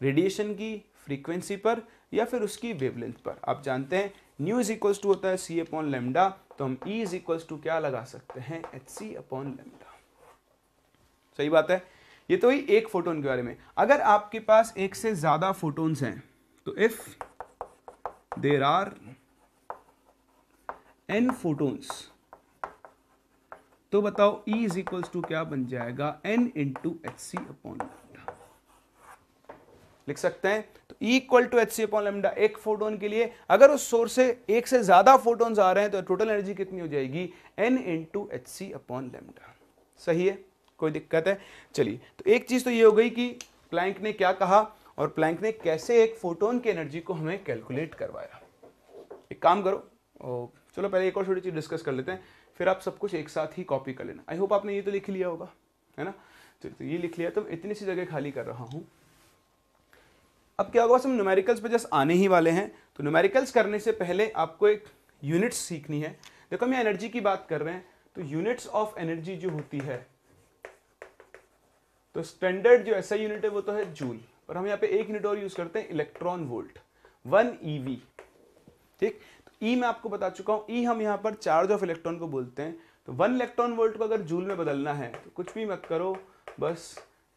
रेडिएशन की फ्रीक्वेंसी पर या फिर उसकी वेवलेंथ पर। आप जानते हैं न्यू इज़ इक्वल्स टू होता है सी अपॉन लेमडा तो हम ई इज़ इक्वल्स टू क्या लगा सकते हैं? एच सी अपॉन लेमडा सही बात है? ये तो ही एक फोटोन के बारे में। अगर आपके पास एक से ज़्यादा फोटोन्स हैं तो if there are n photons तो बताओ E इज़ इक्वल्स टू क्या बन जाएगा? N into h c upon लिख सकते हैं। तो equal to h c upon lambda एक फोटोन के लिए अगर उस सोर्स से एक से ज़्यादा फोटोन्स आ रहे हैं तो टोटल एनर्जी कितनी हो जाएगी? N into h c upon lambda सही है? कोई दिक्कत है? चलिए तो एक चीज़ तो ये हो गई कि प्लैंक ने क्या कहा और प्लैंक ने कैसे एक फोटोन की एनर्जी को हमें कैलकुलेट करवाया। एक काम करो चलो पहले एक और छोटी चीज़ डिस्कस कर लेते हैं, फिर आप सब कुछ एक साथ ही कॉपी कर लेना। आई होप आपने ये तो लिख लिया होगा, है ना? चलिए तो ये लिख लिया तो इतनी सी जगह खाली कर रहा हूँ। अब क्या होगा हम न्यूमेरिकल्स पे जस्ट आने ही वाले हैं। तो न्यूमेरिकल्स करने से पहले आपको एक यूनिट्स सीखनी है। देखो, हम एनर्जी की बात कर रहे हैं। तो यूनिट्स ऑफ़ एनर्जी जो होती है तो स्टैंडर्ड जो ऐसा यूनिट है, वो तो है जूल पर हम यहाँ पे एक यूनिट और यूज़ करते हैं इलेक्ट्रॉन वोल्ट वन ईवी ठीक? तो ई मैं आपको बता चुका हूँ। ई हम यहाँ पर चार्ज ऑफ़ इलेक्ट्रॉन को बोलते हैं। तो वन इलेक्ट्रॉन वोल्ट को अगर जूल में बदलना है तो कुछ भी मत करो। बस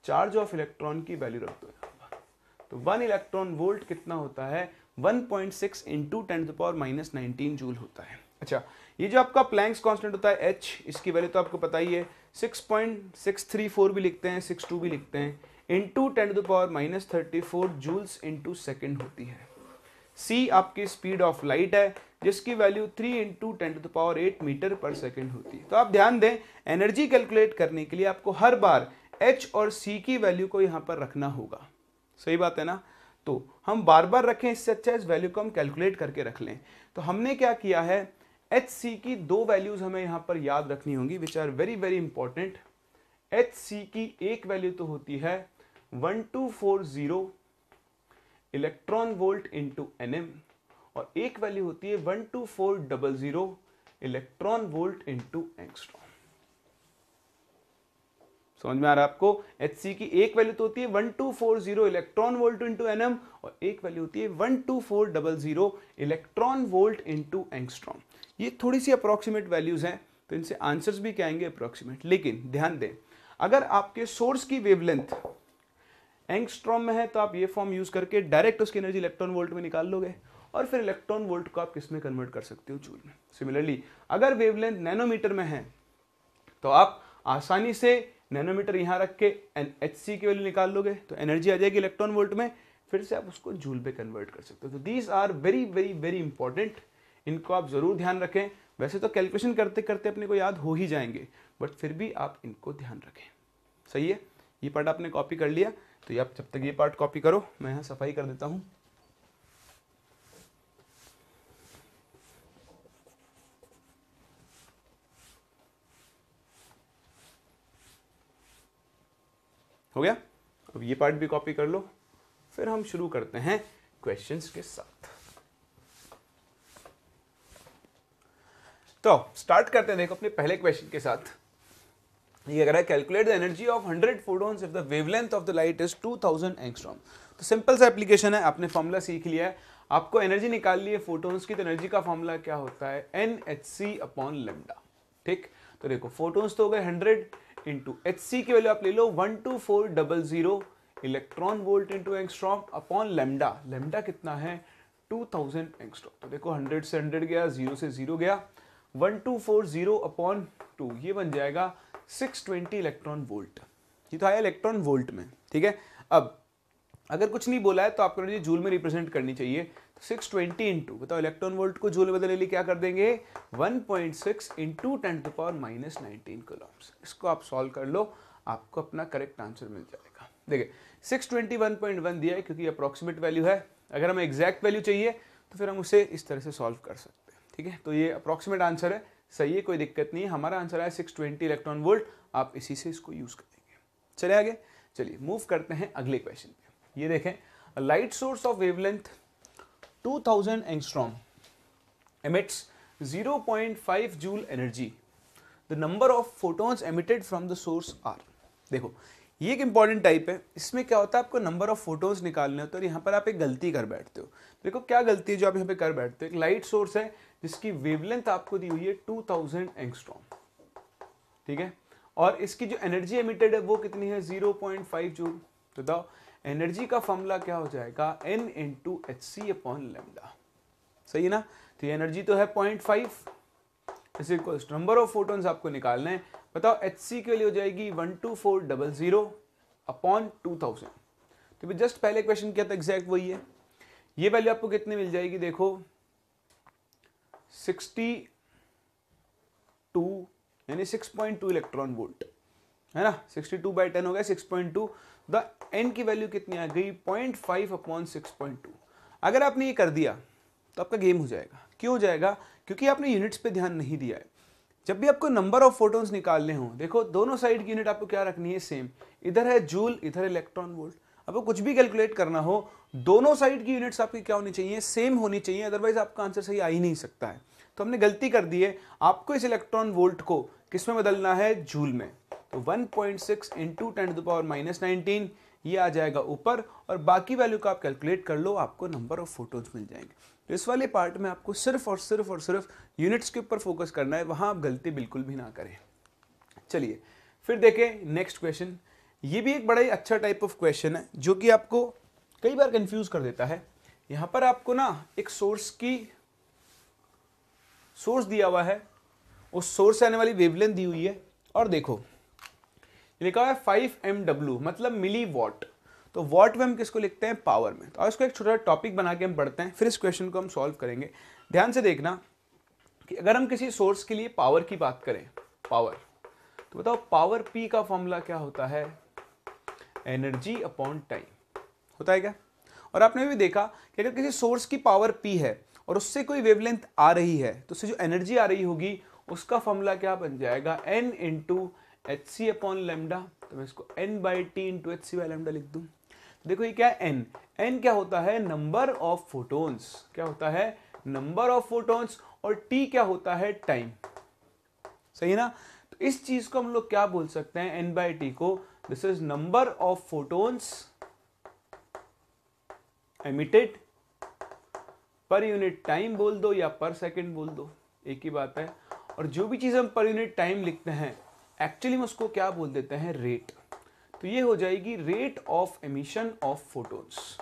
चार्ज ऑफ़ इलेक्ट्रॉन की वैल्यू रख दो। तो वन इलेक्ट्रॉन वोल्ट कितना होता है? 1.6 point six into ten power minus nineteen joule होता है। अच्छा ये जो आपका प्लैंक्स कांस्टेंट होता है एच इसकी वैल्यू तो आपको पता ही है। 6.634 भी लिखते हैं 62 भी लिखते हैं। Into ten to power minus thirty four joules into second होती है। सी आपकी स्पीड ऑफ़ लाइट है, जिसकी value three into ten to power eight metre per second होती है। तो आप ध्यान दें एनर्जी कैलकुलेट करने के लिए आपको हर बार एच और सी की वैल्यू को यहाँ पर रखना होगा। सही बात है ना? तो हम बार बार रखें, इससे अच्छा इस वैल्यू को हम कैलकुलेट करके रख लें। तो हमने क्या किया है? एच सी की दो वैल्यूज़ हमें यहाँ पर याद रखनी होंगी which are very very important h c की एक वैल्यू तो होती है one two four zero electron volt into n m और एक वैल्यू होती है one two four double zero electron volt into angstrom समझ में आ रहा है आपको? एच की एक वैल्यू तो होती है one two four zero electron volt into nm और एक वैल्यू होती है one two four double zero electron volt into angstrom ये थोड़ी सी अप्रोक्सीमेट वैल्यूज़ हैं तो इनसे आंसर्स भी क्या आएँगे? अप्रोक्सीमेट लेकिन ध्यान दें, अगर आपके सोर्स की वेवलेंथ एंगस्ट्रॉम में है तो आप ये फॉर्म यूज़ करके डायरेक्ट उसकी एनर्जी इलेक्ट्रॉन वोल्ट में निकाल लोगे और फिर इलेक्ट्रॉन वोल्ट को आप किसमें कन्वर्ट कर सकते हो? जूल में. सिमिलरली अगर वेवलेंथ नैनोमीटर में है तो आप आसानी से नैनोमीटर यहाँ रख के एन एच सी की वैल्यू निकाल लोगे तो एनर्जी आ जाएगी इलेक्ट्रॉन वोल्ट में, फिर से आप उसको जूल पे कन्वर्ट कर सकते हो। तो these are very very very important इनको आप ज़रूर ध्यान रखें। वैसे तो कैलकुलेशन करते करते अपने को याद हो ही जाएँगे बट फिर भी आप इनको ध्यान रखें। सही है? ये पार्ट आपने कॉपी कर लिया तो ये आप जब तक ये पार्ट कॉपी करो, मैं यहाँ सफ़ाई कर देता हूँ। हो गया? अब ये पार्ट भी कॉपी कर लो। फिर हम शुरू करते हैं क्वेश्चंस के साथ। तो स्टार्ट करते हैं देखो अपने पहले क्वेश्चन के साथ। ये कह रहा है calculate the energy of 100 photons if the wavelength of the light is 2000 angstrom तो सिंपल सा एप्लीकेशन है, आपने फॉर्मूला सीख लिया है। आपको एनर्जी निकाल ली है फोटोन्स की तो एनर्जी का फॉर्मूला क्या होता है? N h c upon lambda ठीक? तो देखो फोटोन्स तो हो गए हंड्रेड इंटू एच सी की वैल्यू आप ले लो one two four double zero electron volt into angstrom upon lambda lambda कितना है? टू थाउज़ेंड एंगस्ट्रॉम तो देखो हंड्रेड से हंड्रेड गया ज़ीरो से ज़ीरो गया. One two four zero upon two ये बन जाएगा सिक्स ट्वेंटी इलेक्ट्रॉन वोल्ट ये तो आया इलेक्ट्रॉन वोल्ट में, ठीक है? अब, अगर कुछ नहीं बोला है तो आपको जूल में रिप्रेजेंट करनी चाहिए। सिक्स ट्वेंटी इंटू बताओ इलेक्ट्रॉन वोल्ट को जूल बदलने लिए क्या कर देंगे? One point six into ten to power minus nineteen coulombs इसको आप सॉल्व कर लो, आपको अपना करेक्ट आंसर मिल जाएगा। देखिए, six twenty one point one दिया है क्योंकि अप्रॉक्सीमेट वैल्यू है। अगर हमें एग्जैक्ट वैल्यू चाहिए तो फिर हम उसे इस तरह से सॉल्व कर सकते हैं, ठीक है? तो ये अप्रॉक्सीमेट आंसर है। सही है, कोई दिक्कत नहीं हमारा आंसर है सिक्स ट्वेंटी इलेक्ट्रॉन वोल्ट आप इसी से इसको यूज़ करेंगे। चले आगे? चलिए मूव करते हैं अगले क्वेश्चन पे। ये देखें light source of wavelength 2000 angstrom emits 0.5 joule energy. The number of photons emitted from the source are देखो, ये एक इंपॉर्टेंट टाइप है। इसमें क्या होता है? आपको नंबर ऑफ़ फ़ोटोज़ निकालने होते हैं और यहाँ पर आप एक गलती कर बैठते हो। देखो, क्या गलती है जो आप यहाँ पे कर बैठते हो? एक लाइट सोर्स है, जिसकी वेवलेंथ आपको दी हुई है 2000 एंगस्ट्रॉम ठीक है? और इसकी जो एनर्जी एमिटेड है, वो कितनी है? 0.5 जूल तो बताओ एनर्जी का फॉर्मूला क्या हो जाएगा? N into h c upon lambda सही है ना? तो ये एनर्जी तो है point five. Is equals number of photons आपको निकालना है। बताओ एच सी के लिए हो जाएगी one two four double zero upon two thousand तो भी जस्ट पहले क्वेश्चन किया था? एग्जैक्ट वही है। ये वैल्यू आपको कितनी मिल जाएगी? देखो। सिक्सटी टू यानी six point two electron volt है ना? सिक्सटी टू बाई टेन हो गया six point two the n की वैल्यू कितनी आ गई? Point five upon six point two. अगर आपने ये कर दिया तो आपका गेम हो जाएगा। क्यों हो जाएगा? क्योंकि आपने यूनिट्स पे ध्यान नहीं दिया है। जब भी आपको नंबर ऑफ़ फोटोन्स निकालने हो, देखो, दोनों साइड की यूनिट आपको क्या रखनी है? सेम। इधर है जूल, इधर इलेक्ट्रॉन वोल्ट। आपको कुछ भी कैलकुलेट करना हो, दोनों साइड की यूनिट्स आपकी क्या होनी चाहिए? सेम होनी चाहिए, अदरवाइज़ आपका आंसर सही आ ही नहीं सकता है। तो हमने गलती कर दी है। आपको इस इलेक्ट्रॉन वोल्ट को किसमें बदलना है? जूल में। तो 1.6 point six into ten to power minus nineteen ये आ जाएगा ऊपर, और बाकी वैल्यू को आप कैलकुलेट कर लो, आपको नंबर ऑफ़ फ़ोटोज़ मिल जाएँगे। तो इस वाले पार्ट में आपको सिर्फ़ और सिर्फ़ और सिर्फ़ यूनिट्स के ऊपर फोकस करना है, वहाँ आप गलती बिल्कुल भी ना करें। चलिए, फिर देखें नेक्स्ट क्वेश्चन ये भी एक बड़ा ही अच्छा टाइप ऑफ़ क्वेश्चन है, जो कि आपको कई बार कंफ्यूज कर देता है। यहाँ पर आपको ना एक सोर्स की सोर्स दिया हुआ है, उस सोर्स से आने वाली वेवलेंथ दी हुई है, और देखो लिखा हुआ है फाइव एम डब्ल्यू मतलब मिली वॉट तो वॉट में हम किसको लिखते हैं? पावर में। तो इसको एक छोटा टॉपिक बना के हम पढ़ते हैं। फिर इस क्वेश्चन को हम सॉल्व करेंगे। ध्यान से देखना कि अगर हम किसी सोर्स के लिए पावर की बात करें पावर तो बताओ पावर पी का फॉर्मूला क्या होता है? एनर्जी अपॉन टाइम होता है क्या? और आपने भी देखा कि अगर किसी सोर्स की पावर पी है और उससे कोई वेवलेंथ आ रही है तो उससे जो एनर्जी आ रही होगी, उसका फॉर्मूला क्या बन जाएगा? N into h c upon lambda तो मैं इसको n by t into h c by lambda लिख दूँ। देखो ये क्या है? एन एन क्या होता है? नंबर ऑफ़ फोटोन्स क्या होता है? नंबर ऑफ़ फोटोन्स और टी क्या होता है? टाइम सही है ना? तो इस चीज़ को हम लोग क्या बोल सकते हैं? एन बाई टी को। This is number of photons emitted per unit time बोल दो या पर सेकंड बोल दो। एक ही बात है। और जो भी चीज़ हम पर यूनिट टाइम लिखते हैं एक्चुअली में उसको क्या बोल देते हैं? रेट तो ये हो जाएगी rate of emission of photons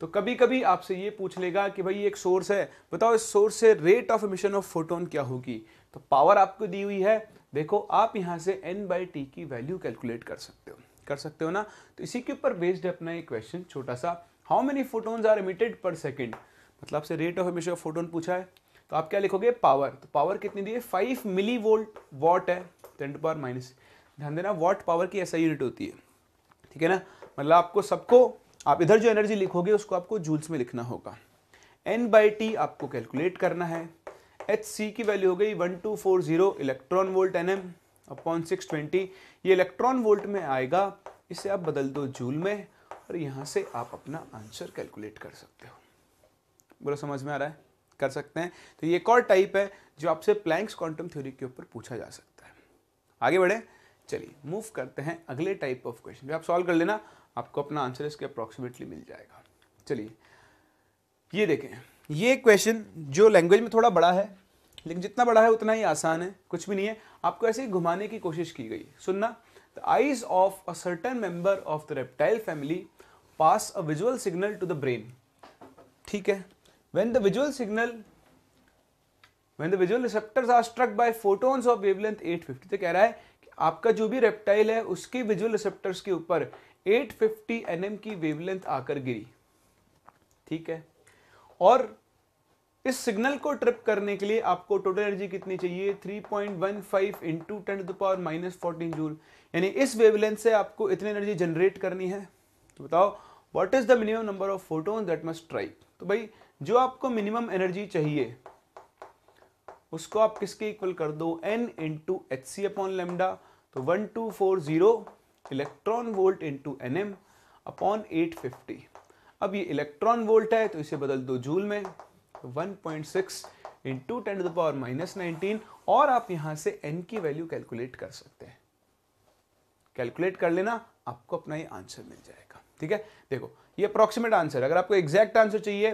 तो कभी कभी आपसे ये पूछ लेगा कि भाई एक सोर्स है। बताओ इस सोर्स से rate of emission of photon क्या होगी? तो पावर आपको दी हुई है। देखो, आप यहाँ से एन बाई टी की वैल्यू कैलकुलेट कर सकते हो। कर सकते हो ना? तो इसी के ऊपर बेस्ड है अपना एक क्वेश्चन छोटा सा। How many photons are emitted per second मतलब आपसे rate of emission of photon पूछा है। तो आप क्या लिखोगे? पावर तो पावर कितनी दी है? फाइव मिली वोल्ट वॉट है। टेन टू पावर माइनस ध्यान देना वॉट पावर की ऐसा यूनिट होती है। ठीक है ना? मतलब आपको सबको, आप इधर जो एनर्जी लिखोगे, उसको आपको जूल्स में लिखना होगा। एन बाई टी आपको कैलकुलेट करना है। एच सी की वैल्यू हो गई one two four zero electron volt n m upon six twenty ये इलेक्ट्रॉन वोल्ट में आएगा। इसे आप बदल दो जूल में और यहाँ से आप अपना आंसर कैलकुलेट कर सकते हो। बोलो समझ में आ रहा है? कर सकते हैं। तो ये एक और टाइप है जो आपसे प्लैंक्स क्वांटम थ्योरी के ऊपर पूछा जा सकता है। आगे बढ़े। चलिए मूव करते हैं अगले टाइप ऑफ़ क्वेश्चन जो आप सॉल्व कर लेना, आपको अपना आंसर इसके अप्रोक्सीमेटली मिल जाएगा। चलिए, ये देखें। ये क्वेश्चन जो लैंग्वेज में थोड़ा बड़ा है, लेकिन जितना बड़ा है उतना ही आसान है, कुछ भी नहीं है। आपको ऐसे ही घुमाने की कोशिश की गई। सुनना। The eyes of a certain member of the reptile family pass a visual signal to the brain ठीक है? When the visual signal when the visual receptors are struck by photons of wavelength 850 तो कह रहा है कि आपका जो भी रेप्टाइल है, उसके विजुअल रिसेप्टर्स के ऊपर 850 nm की वेवलेंथ आकर गिरी। ठीक है? और इस सिग्नल को ट्रिप करने के लिए आपको टोटल एनर्जी कितनी चाहिए? 3.15 point one five into ten to power minus fourteen joule यानी इस वेवलेंथ से आपको इतनी एनर्जी जनरेट करनी है। तो बताओ what is the minimum number of photon that must strike तो भाई जो आपको मिनिमम एनर्जी चाहिए, उसको आप किसके इक्वल कर दो? N into h c upon lambda तो one two four zero electron volt into n m upon eight fifty अब ये इलेक्ट्रॉन वोल्ट है तो इसे बदल दो जूल में one point six into ten the power minus nineteen और आप यहाँ से एन की वैल्यू कैलकुलेट कर सकते हैं। कैलकुलेट कर लेना, आपको अपना ये आंसर मिल जाएगा। ठीक है? देखो, ये अप्रोक्सीमेट आंसर अगर आपको एग्जैक्ट आंसर चाहिए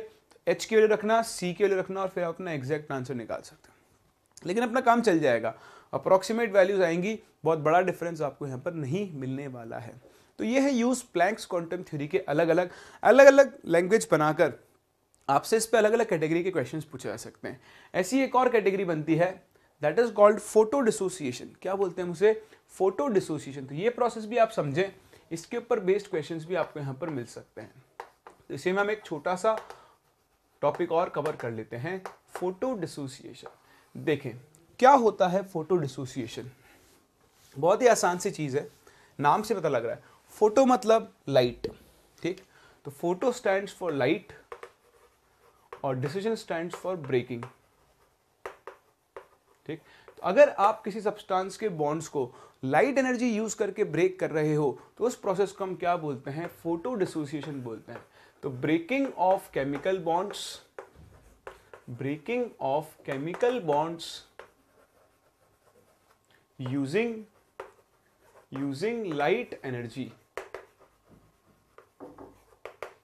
एच के वैल्यू रखना सी के वैल्यू रखना और फिर आप अपना एग्जैक्ट आंसर निकाल सकते हैं। लेकिन अपना काम चल जाएगा। अप्रोक्सीमेट वैल्यूज़ आएँगी, बहुत बड़ा डिफरेंस आपको यहाँ पर नहीं मिलने वाला है। तो ये है यूज़ प्लैंक्स क्वांटम थ्योरी के अलग अलग अलग अलग लैंग्वेज बनाकर आपसे इस पर अलग अलग कैटेगरी के क्वेश्चंस पूछे जा सकते हैं। ऐसी एक और कैटेगरी बनती है that is called photo dissociation क्या बोलते हैं उसे? फ़ोटो डिसोसिएशन तो ये प्रोसेस भी आप समझें, इसके ऊपर बेस्ड क्वेश्चंस भी आपको यहाँ पर मिल सकते हैं। तो इसे में हम एक छोटा सा टॉपिक और कवर कर लेते हैं, फ़ोटो डिसोसिएशन। देखें, क्या होता है फ़ोटो डिसोसिएशन? बहुत ही आसान सी चीज़ है, नाम से पता लग रहा है। फ़ोटो मतलब लाइट, ठीक? तो फ़ोटो स्टैंड्स फॉर लाइट और डिसीज़न स्टैंड्स फॉर ब्रेकिंग ठीक? तो अगर आप किसी सब्सटेंस के बॉन्ड्स को लाइट एनर्जी यूज़ करके ब्रेक कर रहे हो तो उस प्रोसेस को हम क्या बोलते हैं? फ़ोटो डिसोसिएशन बोलते हैं। तो breaking of chemical bonds breaking of chemical bonds using using light energy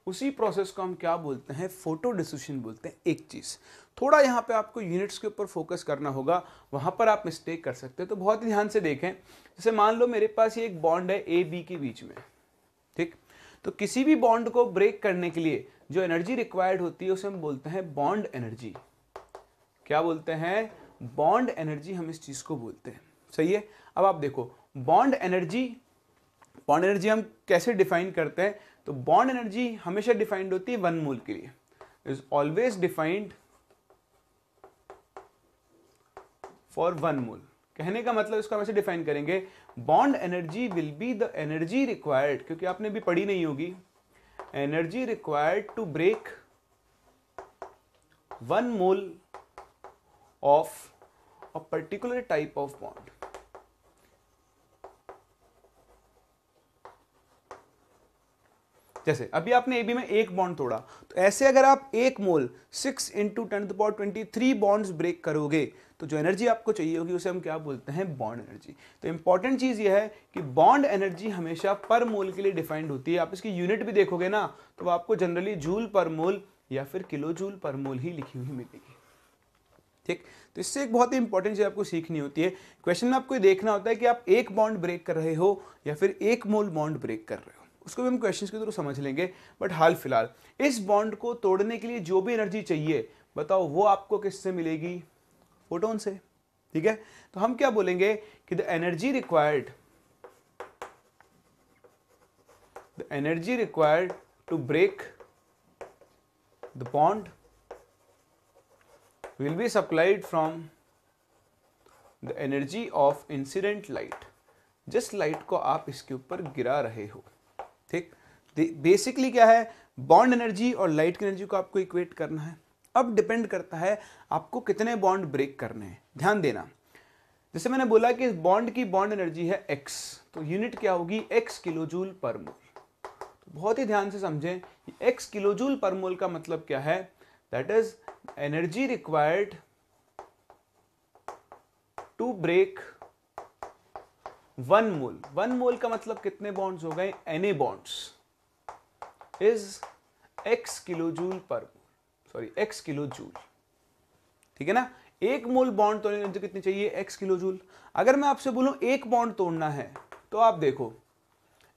उसी प्रोसेस को हम क्या बोलते हैं? फ़ोटो डिसोसिएशन बोलते हैं, एक चीज़। थोड़ा यहाँ पे आपको यूनिट्स के ऊपर फोकस करना होगा, वहाँ पर आप मिस्टेक कर सकते हैं। तो बहुत ही ध्यान से देखें। जैसे मान लो मेरे पास ये एक बॉन्ड है ए बी के बीच में, ठीक? तो किसी भी बॉन्ड को ब्रेक करने के लिए जो एनर्जी रिक्वायर्ड होती है, उसे हम बोलते हैं बॉन्ड एनर्जी क्या बोलते हैं? बॉन्ड एनर्जी हम इस चीज़ को बोलते हैं। सही है? अब आप देखो बॉन्ड एनर्जी बॉन्ड एनर्जी हम कैसे डिफाइन करते हैं? तो बॉन्ड एनर्जी हमेशा डिफाइंड होती है वन मोल के लिए। Is always defined for one mole कहने का मतलब इसको ऐसे डिफाइन करेंगे bond energy will be the energy required क्योंकि आपने भी पढ़ी नहीं होगी energy required to break one mole of a particular type of bond. जैसे, अभी आपने एबी में एक बॉन्ड तोड़ा तो ऐसे अगर आप एक mole six into ten power twenty three bonds break करोगे तो जो एनर्जी आपको चाहिए होगी, उसे हम क्या बोलते हैं? बॉन्ड एनर्जी तो इंपॉर्टेंट चीज़ यह है कि बॉन्ड एनर्जी हमेशा पर मोल के लिए डिफाइंड होती है। आप इसकी यूनिट भी देखोगे ना तो आपको जनरली जूल पर मोल या फिर किलो जूल पर मोल ही लिखी हुई मिलेगी। ठीक? तो इससे एक बहुत ही इंपॉर्टेंट चीज़ आपको सीखनी होती है। क्वेश्चन में आपको देखना होता है कि आप एक बॉन्ड ब्रेक कर रहे हो या फिर एक मोल बॉन्ड ब्रेक कर रहे हो। उसको भी हम क्वेश्चन के थ्रू समझ लेंगे। बट हाल फ़िलहाल, इस बॉन्ड को तोड़ने के लिए जो भी एनर्जी चाहिए, बताओ वो आपको किससे मिलेगी? फोटोन से, ठीक है? तो हम क्या बोलेंगे कि the energy required the energy required to break the bond will be supplied from the energy of incident light जिस लाइट को आप इसके ऊपर गिरा रहे हो बेसिकली क्या है? बॉन्ड एनर्जी और लाइट की एनर्जी को आपको इक्वेट करना है। अब डिपेंड करता है आपको कितने बॉन्ड ब्रेक करने हैं। ध्यान देना। जैसे मैंने बोला कि बॉन्ड की बॉन्ड एनर्जी है एक्स तो यूनिट क्या होगी? एक्स किलोजूल पर मोल तो बहुत ही ध्यान से समझें एक्स किलोजूल पर मोल का मतलब क्या है? That is energy required to break one mole one mole का मतलब कितने बॉन्ड्स हो गए? N bonds x kilo joule per sorry x kilo joule ठीक है ना? एक मोल बॉन्ड तोड़ने की कितनी चाहिए? एक्स किलो जूल अगर मैं आपसे बोलूँ एक बॉन्ड तोड़ना है तो आप देखो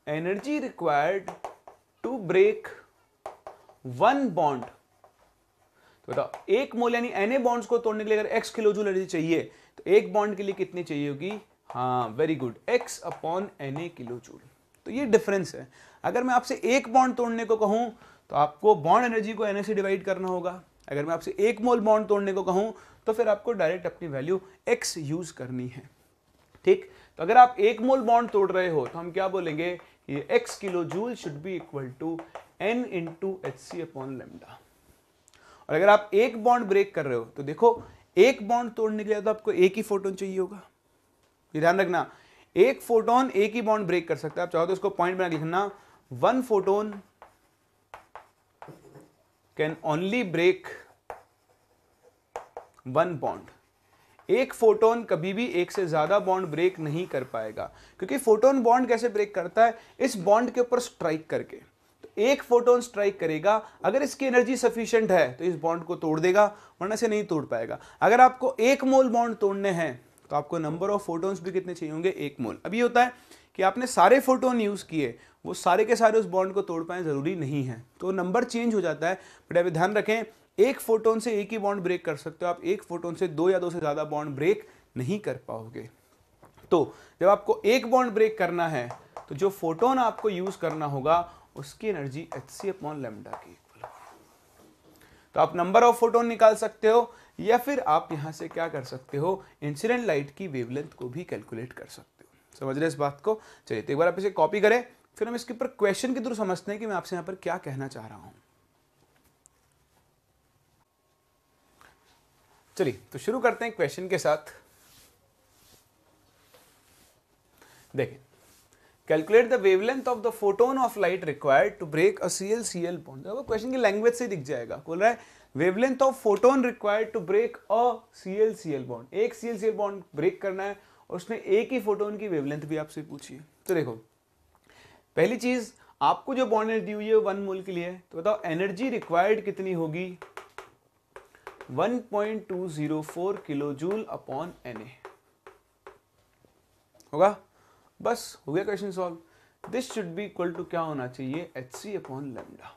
energy required to break one bond तो बताओ, एक मोल यानी एन ए बॉन्ड्स को तोड़ने के लिए अगर एक्स किलो जूल एनर्जी चाहिए तो एक बॉन्ड के लिए कितनी चाहिए होगी? हाँ very good x upon n a kilo joule तो ये डिफरेंस है। अगर मैं आपसे एक बॉन्ड तोड़ने को कहूँ तो आपको बॉन्ड एनर्जी को एन से डिवाइड करना होगा। अगर मैं आपसे एक मोल बॉन्ड तोड़ने को कहूँ तो फिर आपको डायरेक्ट अपनी वैल्यू एक्स यूज़ करनी है। ठीक? तो अगर आप एक मोल बॉन्ड तोड़ रहे हो तो हम क्या बोलेंगे? ये x kilo joule should be equal to n into h c upon lambda और अगर आप एक बॉन्ड ब्रेक कर रहे हो तो देखो, एक बॉन्ड तोड़ने के लिए तो आपको एक ही फोटोन चाहिए होगा। ध्यान रखना, एक फोटोन एक ही बॉन्ड ब्रेक कर सकता है। आप चाहो तो इसको पॉइंट बना लिखना one photon can only break one bond एक फोटोन कभी भी एक से ज़्यादा बॉन्ड ब्रेक नहीं कर पाएगा। क्योंकि फोटोन बॉन्ड कैसे ब्रेक करता है? इस बॉन्ड के ऊपर स्ट्राइक करके। तो एक फोटोन स्ट्राइक करेगा। अगर इसकी एनर्जी सफिशिएंट है तो इस बॉन्ड को तोड़ देगा, वरना से नहीं तोड़ पाएगा। अगर आपको एक मोल बॉन्ड तोड़ने हैं तो आपको नंबर ऑफ़ फोटोन्स भी कितने चाहिए होंगे? एक मोल अभी होता है कि आपने सारे फोटोन यूज़ किए, वो सारे के सारे उस बॉन्ड को तोड़ पाए ज़रूरी नहीं है। तो नंबर चेंज हो जाता है बट अभी ध्यान रखें, एक फोटोन से एक ही बॉन्ड ब्रेक कर सकते हो आप, एक फोटोन से दो या दो से ज़्यादा बॉन्ड ब्रेक नहीं कर पाओगे। तो जब आपको एक बॉन्ड ब्रेक करना है तो जो फोटोन आपको यूज़ करना होगा, उसकी energy h c upon lambda की तो आप नंबर ऑफ़ फोटोन निकाल सकते हो, या फिर आप यहाँ से क्या कर सकते हो इंसिडेंट लाइट की वेवलेंथ को भी कैलकुलेट कर सकते हो। समझ रहे इस बात को? चलिए तो एक बार आप इसे कॉपी करें, फिर हम इसके ऊपर क्वेश्चन के थ्रू समझते हैं कि मैं आपसे यहाँ पर क्या कहना चाह रहा हूँ। चलिए तो शुरू करते हैं क्वेश्चन के साथ। देखें calculate the wavelength of the photon of light required to break a Cl Cl bond question की लैंग्वेज से दिख जाएगा। बोल रहा है wavelength of photon required to break a Cl Cl bond एक सीएल सीएल बॉन्ड ब्रेक करना है और उसने एक ही फोटोन की वेवलेंथ भी आपसे पूछी है। तो देखो, पहली चीज़, आपको जो बॉन्ड एनर्जी हुई है वन मोल के लिए तो बताओ एनर्जी रिक्वायर्ड कितनी होगी? 1.204 किलो जूल अपॉन एन होगा? बस, हो गया question solve this should be equal to क्या होना चाहिए? एच सी अपॉन लेमडा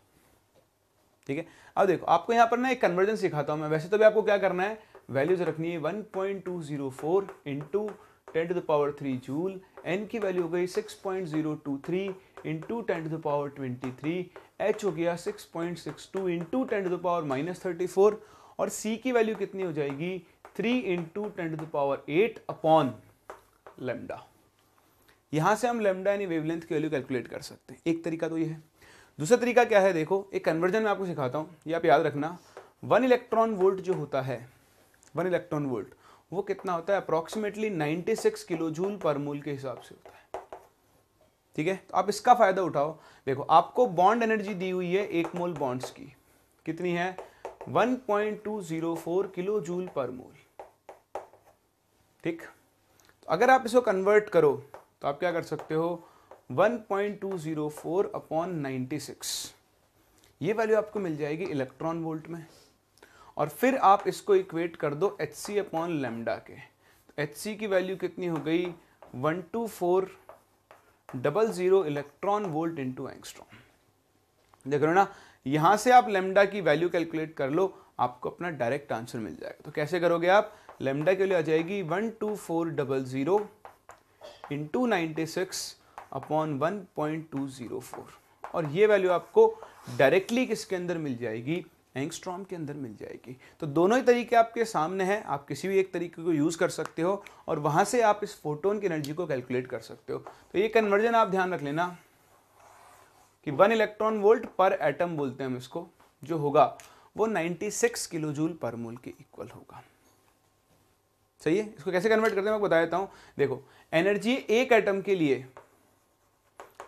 ठीक है? अब देखो, आपको यहाँ पर ना एक कन्वर्जन सिखाता हूँ मैं। वैसे तो भी आपको क्या करना है? वैल्यूज़ रखनी है। 1.204 point two zero four into ten to the power three joule N की वैल्यू हो गई 6.023 point zero two three into ten to the power twenty three H हो गया 6.62 point six two into ten to the power minus thirty four और सी की वैल्यू कितनी हो जाएगी? Three into ten to the power eight upon lambda यहाँ से हम लेमडा यानी वेवलेंथ की वैल्यू कैलकुलेट कर सकते हैं। एक तरीका तो ये है। दूसरा तरीका क्या है? देखो, एक कन्वर्जन में आपको सिखाता हूँ। ये आप याद रखना। वन इलेक्ट्रॉन वोल्ट जो होता है वन इलेक्ट्रॉन वोल्ट वो कितना होता है? अप्रोक्सीमेटली 96 किलो जूल पर मूल के हिसाब से होता है। ठीक है? तो आप इसका फ़ायदा उठाओ। देखो, आपको बॉन्ड एनर्जी दी हुई है एक मोल बॉन्ड्स की। कितनी है? 1.204 किलो जूल पर मोल ठीक? तो अगर आप इसको कन्वर्ट करो तो आप क्या कर सकते हो? 1.204 अपॉन नाइन्टी ये वैल्यू आपको मिल जाएगी इलेक्ट्रॉन वोल्ट में। और फिर आप इसको इक्वेट कर दो एच सी अपॉन लेमडा के। तो एच सी की वैल्यू कितनी हो गई? One two four double zero electron volt into angstrom देख रहे हो ना? यहाँ से आप लेमडा की वैल्यू कैलकुलेट कर लो, आपको अपना डायरेक्ट आंसर मिल जाएगा। तो कैसे करोगे आप? लेमडा के लिए आ जाएगी one two four double zero into ninety six upon one point two zero four. और ये वैल्यू आपको डायरेक्टली किसके अंदर मिल जाएगी? एंगस्ट्रॉम के अंदर मिल जाएगी। तो दोनों ही तरीके आपके सामने हैं, आप किसी भी एक तरीके को यूज़ कर सकते हो और वहाँ से आप इस फोटोन की एनर्जी को कैलकुलेट कर सकते हो। तो ये कन्वर्जन आप ध्यान रख लेना कि वन इलेक्ट्रॉन वोल्ट पर एटम बोलते हैं हम इसको, जो होगा वो 96 किलो जूल पर मोल के इक्वल होगा। सही है? इसको कैसे कन्वर्ट करते हैं? मैं बता देता हूँ। देखो, एनर्जी एक एटम के लिए,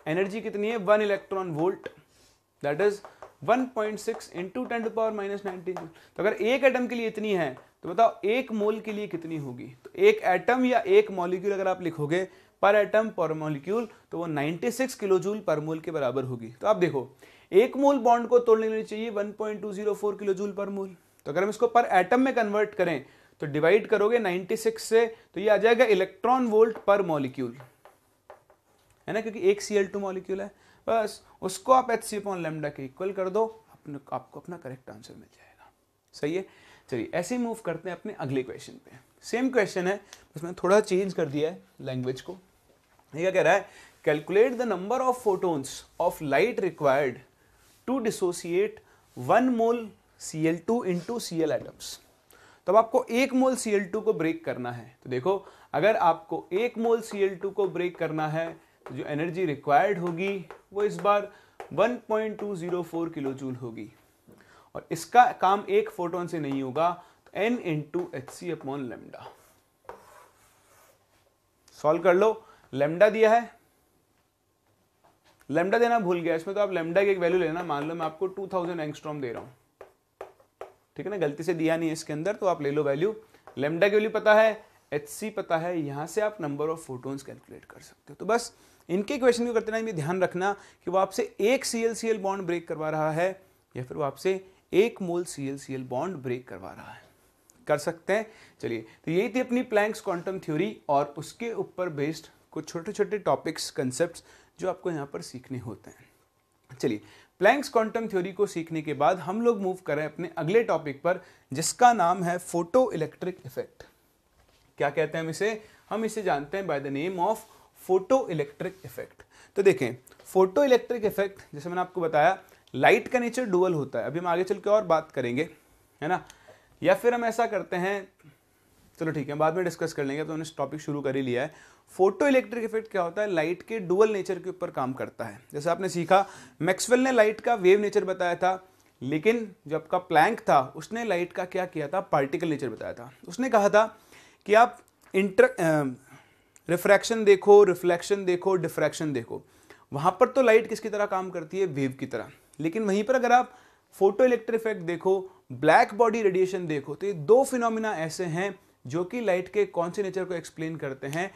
एनर्जी कितनी है? One electron volt. That is 1.6 point six into ten to power minus तो अगर एक एटम के लिए इतनी है तो बताओ एक मोल के लिए कितनी होगी? तो एक एटम या एक मॉलिक्यूल अगर आप लिखोगे पर एटम पर मॉलिक्यूल तो वो 96 किलो जूल पर मोल के बराबर होगी। तो आप देखो, एक मोल बॉन्ड को तोड़ने के लिए चाहिए 1.204 किलो जूल पर मोल तो अगर हम इसको पर एटम में कन्वर्ट करें तो डिवाइड करोगे 96 से तो ये आ जाएगा इलेक्ट्रॉन वोल्ट पर मॉलिक्यूल है ना? क्योंकि एक सी मॉलिक्यूल है। बस उसको आप एच सी अपॉन लेमडा के इक्वल कर दो, अपने, आपको अपना करेक्ट आंसर मिल जाएगा। सही है? चलिए, ऐसे ही मूव करते हैं अपने अगले क्वेश्चन पे। सेम क्वेश्चन है, बस मैंने थोड़ा चेंज कर दिया है लैंग्वेज को। ये क्या कह रहा है? Calculate the number of photons of light required to dissociate one mole C L two into C L atoms तब आपको एक मोल सी एल टू को ब्रेक करना है। तो देखो, अगर आपको एक मोल सी एल टू को ब्रेक करना है तो जो एनर्जी रिक्वायर्ड होगी, वो इस बार 1.204 किलो जूल होगी। और इसका काम एक फोटोन से नहीं होगा तो N into H C upon lambda solve कर लो। लेमडा दिया है। लेमडा देना भूल गया। इसमें तो आप लेमडा की एक वैल्यू लेना। मान लो मैं आपको 2000 एंगस्ट्रॉम दे रहा हूँ। ठीक है ना? गलती से दिया नहीं है इसके अंदर तो आप ले लो वैल्यू लेमडा की वैल्यू पता है एच पता है। यहाँ से आप नंबर ऑफ़ फोटोन्स कैलकुलेट कर सकते हो। तो बस इनके क्वेश्चन को करते ना ध्यान रखना कि वो आपसे एक C L C L bond break करवा रहा है, या फिर वो आपसे एक mole C L C L bond break करवा रहा है। कर सकते हैं। चलिए तो यही थी अपनी प्लैंक्स क्वांटम थ्योरी और उसके ऊपर बेस्ड कुछ छोटे छोटे टॉपिक्स कंसेप्ट जो आपको यहाँ पर सीखने होते हैं। चलिए प्लैंक्स क्वांटम थ्योरी को सीखने के बाद हम लोग मूव करें अपने अगले टॉपिक पर, जिसका नाम है फ़ोटो इलेक्ट्रिक इफ़ेक्ट क्या कहते हैं हम इसे? हम इसे जानते हैं by the name of photo electric effect तो देखें फ़ोटो इलेक्ट्रिक इफ़ेक्ट जैसे मैंने आपको बताया लाइट का नेचर डुअल होता है। अभी हम आगे चल के और बात करेंगे, है ना? या फिर हम ऐसा करते हैं, चलो ठीक है, बाद में डिस्कस कर लेंगे तो हमने टॉपिक शुरू कर ही लिया है। फ़ोटो इलेक्ट्रिक इफ़ेक्ट क्या होता है? लाइट के डुअल नेचर के ऊपर काम करता है। जैसे आपने सीखा मैक्सवेल ने लाइट का वेव नेचर बताया था, लेकिन जो आपका प्लैंक था, उसने लाइट का क्या किया था? पार्टिकल नेचर बताया था। उसने कहा था कि आप इंटर रिफ्रैक्शन देखो रिफ्लेक्शन देखो डिफ्रैक्शन देखो। वहाँ पर तो लाइट किसकी तरह काम करती है? वेव की तरह। लेकिन वहीं पर अगर आप फ़ोटो इलेक्ट्रिक इफ़ेक्ट देखो ब्लैक बॉडी रेडिएशन देखो तो ये दो फिनोमिना ऐसे हैं जो कि लाइट के कौन से नेचर को एक्सप्लेन करते हैं?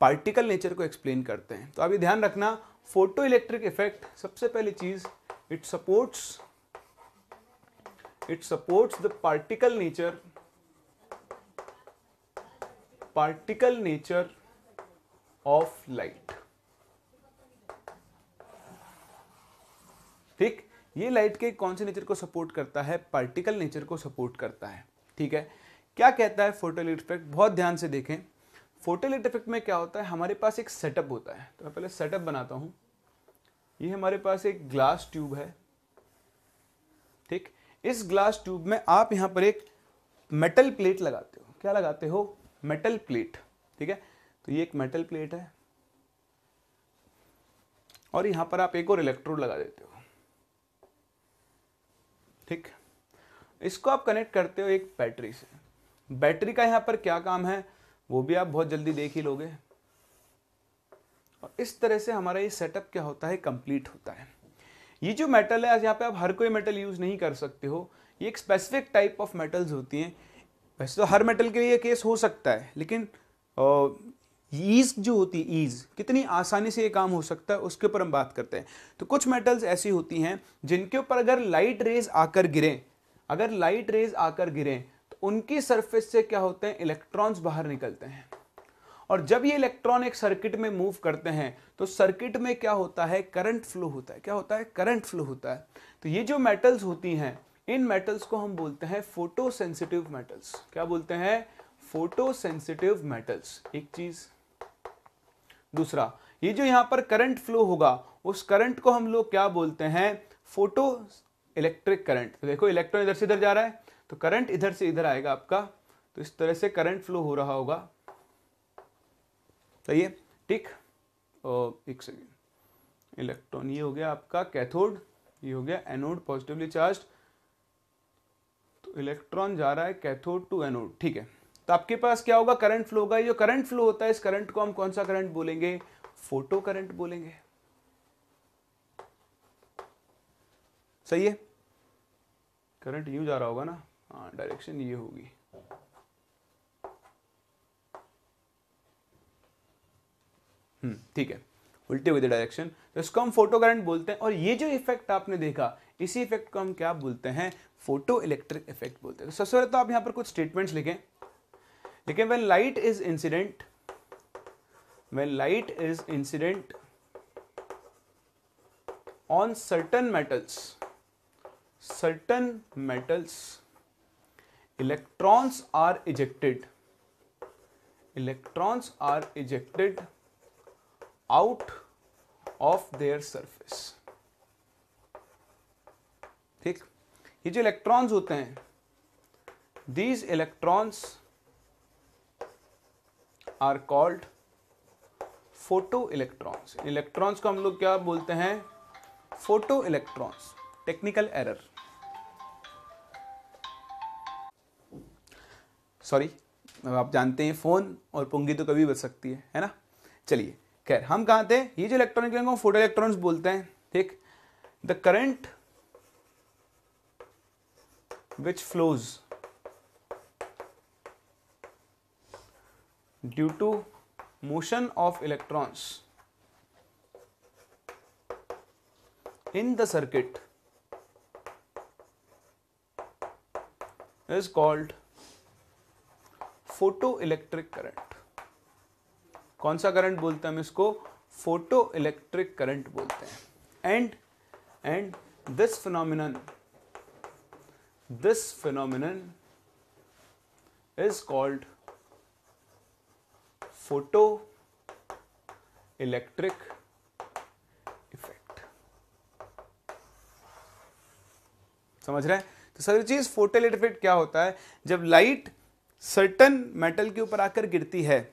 पार्टिकल नेचर को एक्सप्लेन करते हैं। तो अभी ध्यान रखना फ़ोटो इलेक्ट्रिक इफ़ेक्ट सबसे पहली चीज़ it supports it supports the particle nature particle nature of light ठीक? ये लाइट के कौन से नेचर को सपोर्ट करता है? पार्टिकल नेचर को सपोर्ट करता है। ठीक है? क्या कहता है फोटोलिट इफ़ेक्ट बहुत ध्यान से देखें। फोटोलिट इफ़ेक्ट में क्या होता है? हमारे पास एक सेटअप होता है। तो मैं पहले सेटअप बनाता हूँ। ये हमारे पास एक ग्लास ट्यूब है। ठीक? इस ग्लास ट्यूब में आप यहाँ पर एक मेटल प्लेट लगाते हो। क्या लगाते हो? मेटल प्लेट ठीक है? तो ये एक मेटल प्लेट है। और यहाँ पर आप एक और इलेक्ट्रोड लगा देते हो। ठीक? इसको आप कनेक्ट करते हो एक बैटरी से। बैटरी का यहाँ पर क्या काम है, वो भी आप बहुत जल्दी देख ही लोगे। और इस तरह से हमारा ये सेटअप क्या होता है कंप्लीट होता है। ये जो मेटल है यहाँ पे आप हर कोई मेटल यूज़ नहीं कर सकते हो। ये एक स्पेसिफिक टाइप ऑफ़ मेटल्स होती हैं। वैसे तो हर मेटल के लिए केस हो सकता है, लेकिन ईज जो होती है, ईज, कितनी आसानी से ये काम हो सकता है, उसके ऊपर हम बात करते हैं। तो कुछ मेटल्स ऐसी होती हैं, जिनके ऊपर अगर लाइट रेज आकर गिरे, अगर लाइट रेज आकर गिरे तो उनकी सरफेस से क्या होते हैं इलेक्ट्रॉन्स बाहर निकलते हैं। और जब ये इलेक्ट्रॉन एक सर्किट में मूव करते हैं तो सर्किट में क्या होता है करंट फ्लो होता है। क्या होता है करंट फ्लो होता है। तो ये जो मेटल्स होती हैं, इन मेटल्स को हम बोलते हैं फ़ोटो सेंसिटिव मेटल्स क्या बोलते हैं फ़ोटो सेंसिटिव मेटल्स एक चीज़ दूसरा, ये जो यहाँ पर करंट फ्लो होगा, उस करंट को हम लोग क्या बोलते हैं? फ़ोटो इलेक्ट्रिक करंट तो देखो इलेक्ट्रॉन इधर से इधर जा रहा है तो करंट इधर से इधर आएगा आपका तो इस तरह से करंट फ्लो हो रहा होगा। सही है? ठीक? एक सेकेंड इलेक्ट्रॉन ये हो गया आपका कैथोड ये हो गया एनोड पॉजिटिवली चार्ज तो इलेक्ट्रॉन जा रहा है कैथोड टू एनोड ठीक है? तो आपके पास क्या होगा? करंट फ्लो होगा। जो करंट फ्लो होता है, इस करंट को हम कौन सा करंट बोलेंगे? फ़ोटो करंट बोलेंगे। सही है? करंट यूँ जा रहा होगा ना? हाँ डायरेक्शन ये होगी। हम्म ठीक है। उल्टे हुए डायरेक्शन तो इसको हम फ़ोटो करंट बोलते हैं। और ये जो इफ़ेक्ट आपने देखा, इसी इफ़ेक्ट को हम क्या बोलते हैं? फ़ोटो इलेक्ट्रिक इफ़ेक्ट बोलते हैं। तो सबसे पहले तो आप यहाँ पर कुछ स्टेटमेंट्स लिखें। लेकिन when light is incident when light is incident on certain metals certain metals electrons are ejected electrons are ejected out of their surface ठीक? ये जो इलेक्ट्रॉन्स होते हैं these electrons are called photo electrons electrons को हम लोग क्या बोलते हैं? Photo electrons technical error. Sorry, आप जानते हैं फ़ोन और पुंगी तो कभी बच सकती है है ना? चलिए, खैर, हम कहा थे? ये जो इलेक्ट्रॉनिक फ़ोटो इलेक्ट्रॉन्स बोलते हैं, ठीक? The current which flows due to motion of electrons in the circuit is called photoelectric current कौन सा करंट बोलते हैं हम इसको फ़ोटो इलेक्ट्रिक करंट बोलते हैं and and this phenomenon this phenomenon is called photo electric effect. समझ रहे हैं? तो सर चीज़ फ़ोटो इलेक्ट्रिक इफ़ेक्ट क्या होता है? जब लाइट सर्टन मेटल के ऊपर आकर गिरती है,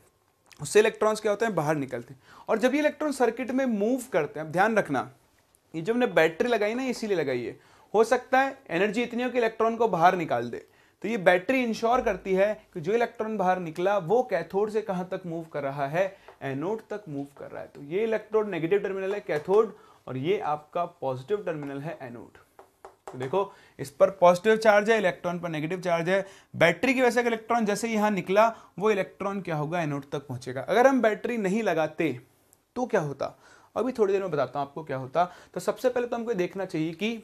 उससे इलेक्ट्रॉन्स क्या होते हैं? बाहर निकलते हैं। और जब ये इलेक्ट्रॉन सर्किट में मूव करते हैं, अब ध्यान रखना, ये जब हमने बैटरी लगाई ना, इसीलिए लगाई है। हो सकता है एनर्जी इतनी हो कि इलेक्ट्रॉन को बाहर निकाल दे। तो ये बैटरी इंश्योर करती है कि जो इलेक्ट्रॉन बाहर निकला, वो कैथोड से कहाँ तक मूव कर रहा है, एनोड तक मूव कर रहा है। तो ये इलेक्ट्रोड नेगेटिव टर्मिनल है, कैथोड, और ये आपका पॉजिटिव टर्मिनल है, एनोड। तो देखो, इस पर पॉजिटिव चार्ज है, इलेक्ट्रॉन पर नेगेटिव चार्ज है। बैटरी की वजह से इलेक्ट्रॉन जैसे यहाँ निकला, वो इलेक्ट्रॉन क्या होगा, एनोड तक पहुंचेगा। अगर हम बैटरी नहीं लगाते तो क्या होता? अभी थोड़ी देर में बताता हूँ आपको क्या होता। तो सबसे पहले तो हमको देखना चाहिए कि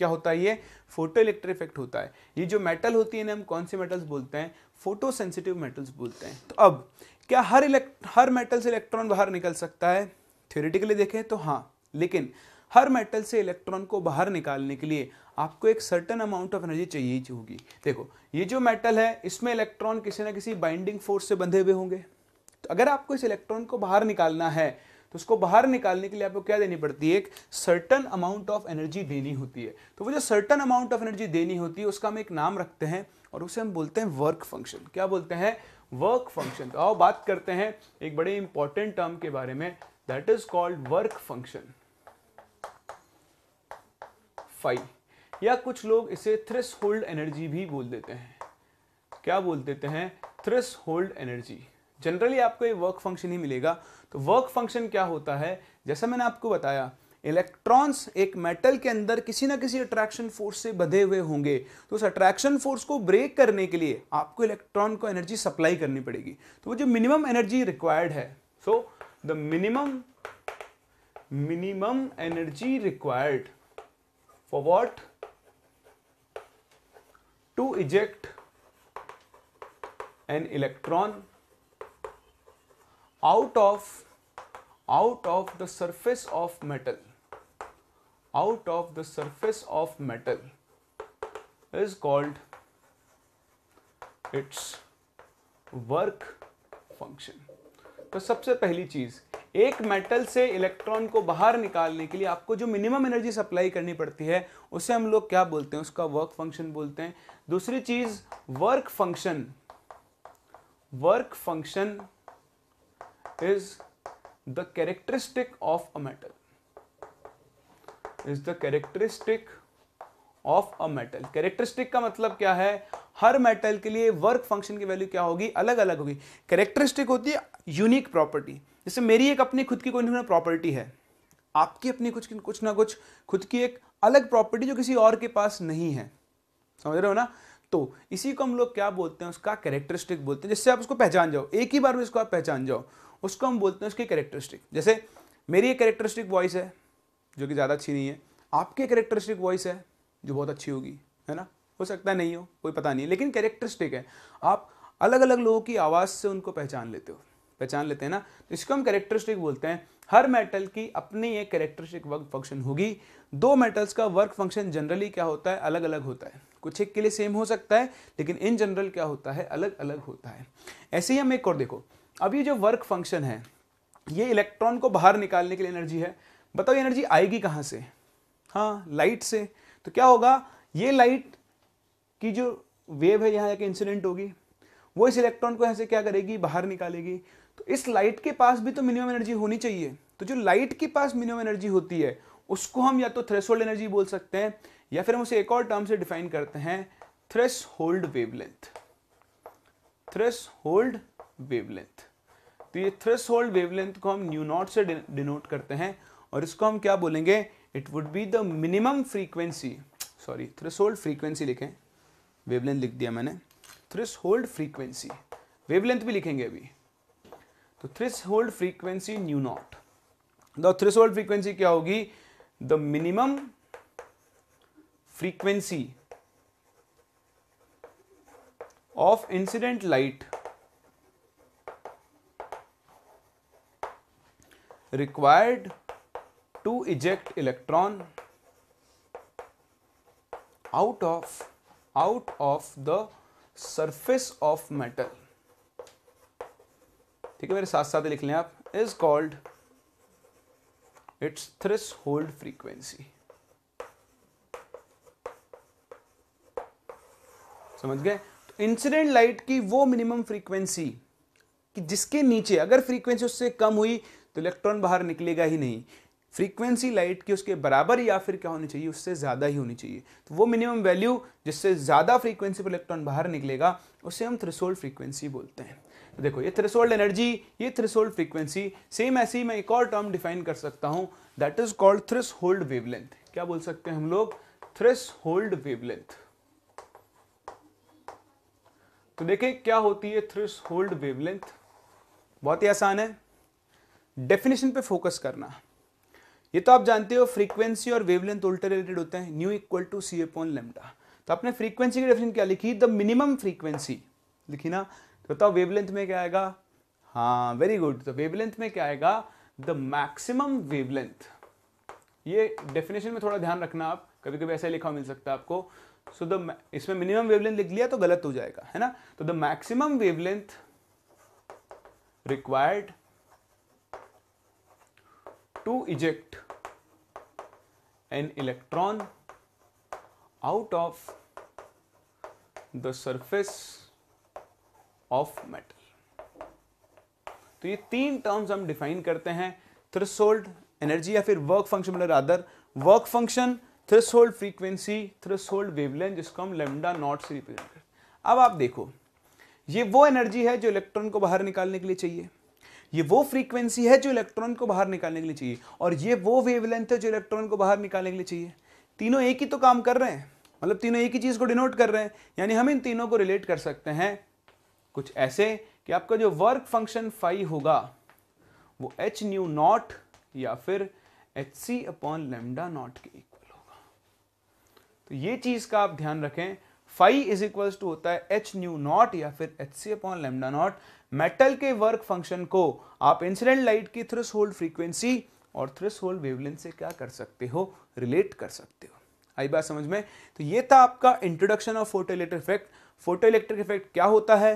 क्या होता है? ये फ़ोटो इलेक्ट्रिक इफ़ेक्ट होता है। ये जो मेटल होती है ना, हम कौन से मेटल्स बोलते हैं? फ़ोटो सेंसिटिव मेटल्स बोलते हैं। तो अब, क्या हर इलेक्ट हर मेटल से इलेक्ट्रॉन बाहर निकल सकता है? थ्योरेटिकली देखें तो हाँ। लेकिन हर मेटल से इलेक्ट्रॉन को बाहर निकालने के लिए आपको एक सर्टन अमाउंट ऑफ़ एनर्जी चाहिए ही होगी। देखो, ये जो मेटल है, इसमें इलेक्ट्रॉन किसी ना किसी बाइंडिंग फोर्स से बंधे हुए होंगे। तो अगर आपको इस इलेक्ट्रॉन को बाहर निकालना है तो उसको बाहर निकालने के लिए आपको क्या देनी पड़ती है? एक सर्टन अमाउंट ऑफ़ एनर्जी देनी होती है। तो वो जो सर्टन अमाउंट ऑफ़ एनर्जी देनी होती है, उसका हम एक नाम रखते हैं और उसे हम बोलते हैं वर्क फ़ंक्शन क्या बोलते हैं? वर्क फ़ंक्शन तो आओ बात करते हैं एक बड़े इंपॉर्टेंट टर्म के बारे में। That is called work function phi या कुछ लोग इसे थ्रेस होल्ड एनर्जी भी बोल देते हैं। क्या बोल देते हैं? थ्रेस होल्ड एनर्जी जनरली आपको ये वर्क फ़ंक्शन ही मिलेगा। तो वर्क फ़ंक्शन क्या होता है? जैसा मैंने आपको बताया इलेक्ट्रॉन्स एक मेटल के अंदर किसी ना किसी अट्रैक्शन फोर्स से बधे हुए होंगे। तो उस अट्रैक्शन फोर्स को ब्रेक करने के लिए आपको इलेक्ट्रॉन को एनर्जी सप्लाई करनी पड़ेगी। तो वो जो मिनिमम एनर्जी रिक्वायर्ड है so the minimum minimum energy required for what to eject an electron out of out of the surface of metal, out of the surface of metal is called its work function. तो सबसे पहली चीज़, एक मेटल से इलेक्ट्रॉन को बाहर निकालने के लिए आपको जो मिनिमम एनर्जी सप्लाई करनी पड़ती है, उसे हम लोग क्या बोलते हैं? उसका वर्क फ़ंक्शन बोलते हैं। दूसरी चीज़ work function work function is the characteristic of a metal is the characteristic of a metal characteristic का मतलब क्या है? हर मेटल के लिए वर्क फ़ंक्शन की वैल्यू क्या होगी? अलग अलग होगी। कैरेक्टरिस्टिक होती है यूनिक प्रॉपर्टी जैसे मेरी एक अपनी खुद की कोई ना प्रॉपर्टी है। आपकी अपनी कुछ कुछ ना कुछ खुद की एक अलग प्रॉपर्टी जो किसी और के पास नहीं है। समझ रहे हो ना? तो इसी को हम लोग क्या बोलते हैं? उसका कैरेक्टरिस्टिक बोलते हैं। जिससे आप उसको पहचान जाओ। एक ही बार में इसको आप पहचान जाओ। उसको हम बोलते हैं उसकी कैरेक्टरिस्टिक जैसे, मेरी एक कैरेक्टरिस्टिक वॉइस है, जो कि ज़्यादा अच्छी नहीं है। आपकी कैरेक्टरिस्टिक वॉइस है, जो बहुत अच्छी होगी, है ना? हो सकता है नहीं हो, कोई पता नहीं लेकिन कैरेक्टरिस्टिक है। आप अलग अलग लोगों की आवाज़ से उनको पहचान लेते हो। पहचान लेते हैं ना? तो इसको हम कैरेक्टरिस्टिक बोलते हैं। हर मेटल की अपनी एक कैरेक्टरिस्टिक वर्क फ़ंक्शन होगी। दो मेटल्स का वर्क फ़ंक्शन जनरली क्या होता है? अलग अलग होता है। कुछ एक के लिए सेम हो सकता है, लेकिन इन जनरल क्या होता है? अलग अलग होता है। ऐसे ही हम एक और देखो। अब ये जो वर्क फ़ंक्शन है, ये इलेक्ट्रॉन को बाहर निकालने के लिए एनर्जी है। बताओ ये एनर्जी आएगी कहाँ से? हाँ लाइट से। तो क्या होगा? ये लाइट की जो वेव है, यहाँ इंसिडेंट होगी। वो इस इलेक्ट्रॉन को यहाँ से क्या करेगी? बाहर निकालेगी। तो इस लाइट के पास भी तो मिनिमम एनर्जी होनी चाहिए। तो जो लाइट के पास मिनिमम एनर्जी होती है, उसको हम या तो थ्रेसोल्ड एनर्जी बोल सकते हैं, या फिर हम उसे एक और टर्म से डिफाइन करते हैं threshold wavelength threshold wavelength तो ये थ्रेस होल्ड वेवलेंथ को हम न्यू नॉट से डिनोट करते हैं और इसको हम क्या बोलेंगे? It would be the minimum frequency sorry threshold frequency लिखें। वेवलेंथ लिख दिया मैंने। थ्रेस होल्ड फ्रीक्वेंसी वेवलेंथ भी लिखेंगे अभी। तो threshold frequency nu naught the threshold frequency क्या होगी? The minimum frequency of incident light required to eject electron out of out of the surface of metal. ठीक है, मेरे साथ साथ लिख लें आप। Is called its threshold frequency समझ गए? तो इंसिडेंट लाइट की वो मिनिमम फ्रीक्वेंसी कि जिसके नीचे, अगर फ्रीक्वेंसी उससे कम हुई तो इलेक्ट्रॉन बाहर निकलेगा ही नहीं। फ्रीक्वेंसी लाइट की उसके बराबर या फिर क्या होनी चाहिए, उससे ज़्यादा ही होनी चाहिए। तो वो मिनिमम वैल्यू जिससे ज़्यादा फ्रीक्वेंसी पर इलेक्ट्रॉन बाहर निकलेगा, उसे हम थ्रेसोल्ड फ्रीक्वेंसी बोलते हैं। तो देखो, ये थ्रेसोल्ड एनर्जी ये थ्रेसोल्ड फ्रीक्वेंसी सेम ऐसे मैं एक और टर्म डिफाइन कर सकता हूँ that is called threshold wavelength क्या बोल सकते हैं हम लोग? थ्रेस होल्ड वेवलेंथ तो देखिए क्या होती है थ्रेस होल्ड वेवलेंथ बहुत ही आसान है। डेफिनेशन पे फोकस करना। ये तो आप जानते हो फ्रीक्वेंसी और वेवलेंथ उल्टे रिलेटेड होते हैं nu equal to C upon lambda तो आपने फ्रीक्वेंसी की डेफिनेशन क्या लिखी? द मिनिमम फ्रीक्वेंसी लिखी ना? तो बताओ वेवलेंथ में क्या आएगा? हाँ वेरी गुड तो वेवलेंथ में क्या आएगा? द मैक्सिमम वेवलेंथ ये डेफिनेशन में थोड़ा ध्यान रखना आप। कभी कभी ऐसा लिखा मिल सकता है आपको। सो द इसमें मिनिमम वेवलेंथ लिख लिया तो गलत हो जाएगा, है ना? तो the maximum wavelength required to eject an electron out of the surface of metal. तो ये तीन टर्म्स हम डिफाइन करते हैं थ्रेसोल्ड एनर्जी या फिर वर्क फ़ंक्शन मतलब other work function threshold frequency threshold wavelength जिसको हम लेमडा नॉट से रिप्रेजेंट करते हैं। अब आप देखो, ये वो एनर्जी है जो इलेक्ट्रॉन को बाहर निकालने के लिए चाहिए। ये वो फ्रीक्वेंसी है जो इलेक्ट्रॉन को बाहर निकालने के लिए चाहिए। और ये वो वेवलेंथ है जो इलेक्ट्रॉन को बाहर निकालने के लिए चाहिए। तीनों एक ही तो काम कर रहे हैं। मतलब तीनों एक ही चीज़ को डिनोट कर रहे हैं। यानी हम इन तीनों को रिलेट कर सकते हैं। कुछ ऐसे कि आपका जो वर्क फ़ंक्शन फाइव होगा, वो एच न्यू नॉट या फिर H C upon lambda naught के इक्वल होगा। तो ये चीज़ का आप ध्यान रखें। फाइव इज़ इक्वल टू होता है एच न्यू नॉट या फिर H C upon lambda naught metal के वर्क फ़ंक्शन को आप इंसिडेंट लाइट की थ्रेस होल्ड फ्रीक्वेंसी और थ्रेस होल्ड वेवलेंथ से क्या कर सकते हो? रिलेट कर सकते हो। आई बात समझ में? तो ये था आपका introduction of photo effect photo electric effect क्या होता है?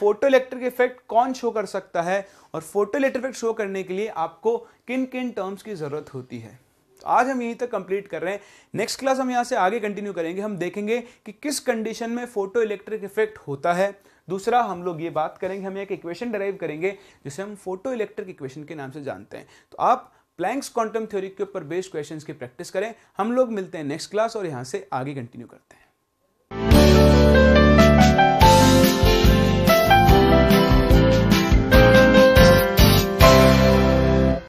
फ़ोटो इलेक्ट्रिक इफ़ेक्ट कौन शो कर सकता है? और फ़ोटो इफ़ेक्ट शो करने के लिए आपको किन किन टर्म्स की ज़रूरत होती है? तो आज हम यहीं तक कंप्लीट कर रहे हैं। नेक्स्ट क्लास हम यहाँ से आगे कंटिन्यू करेंगे। हम देखेंगे कि किस कंडीशन में फ़ोटो इलेक्ट्रिक इफ़ेक्ट होता है। दूसरा हम लोग ये बात करेंगे, हम एक इक्वेशन डराइव करेंगे, जिसे हम फ़ोटो इलेक्ट्रिक इक्वेशन के नाम से जानते हैं। तो आप प्लैंक्स क्वांटम थ्योरी के ऊपर बेस्ड क्वेश्चंस की प्रैक्टिस करें, हम लोग मिलते हैं नेक्स्ट क्लास और यहाँ से आगे कंटिन्यू करते हैं।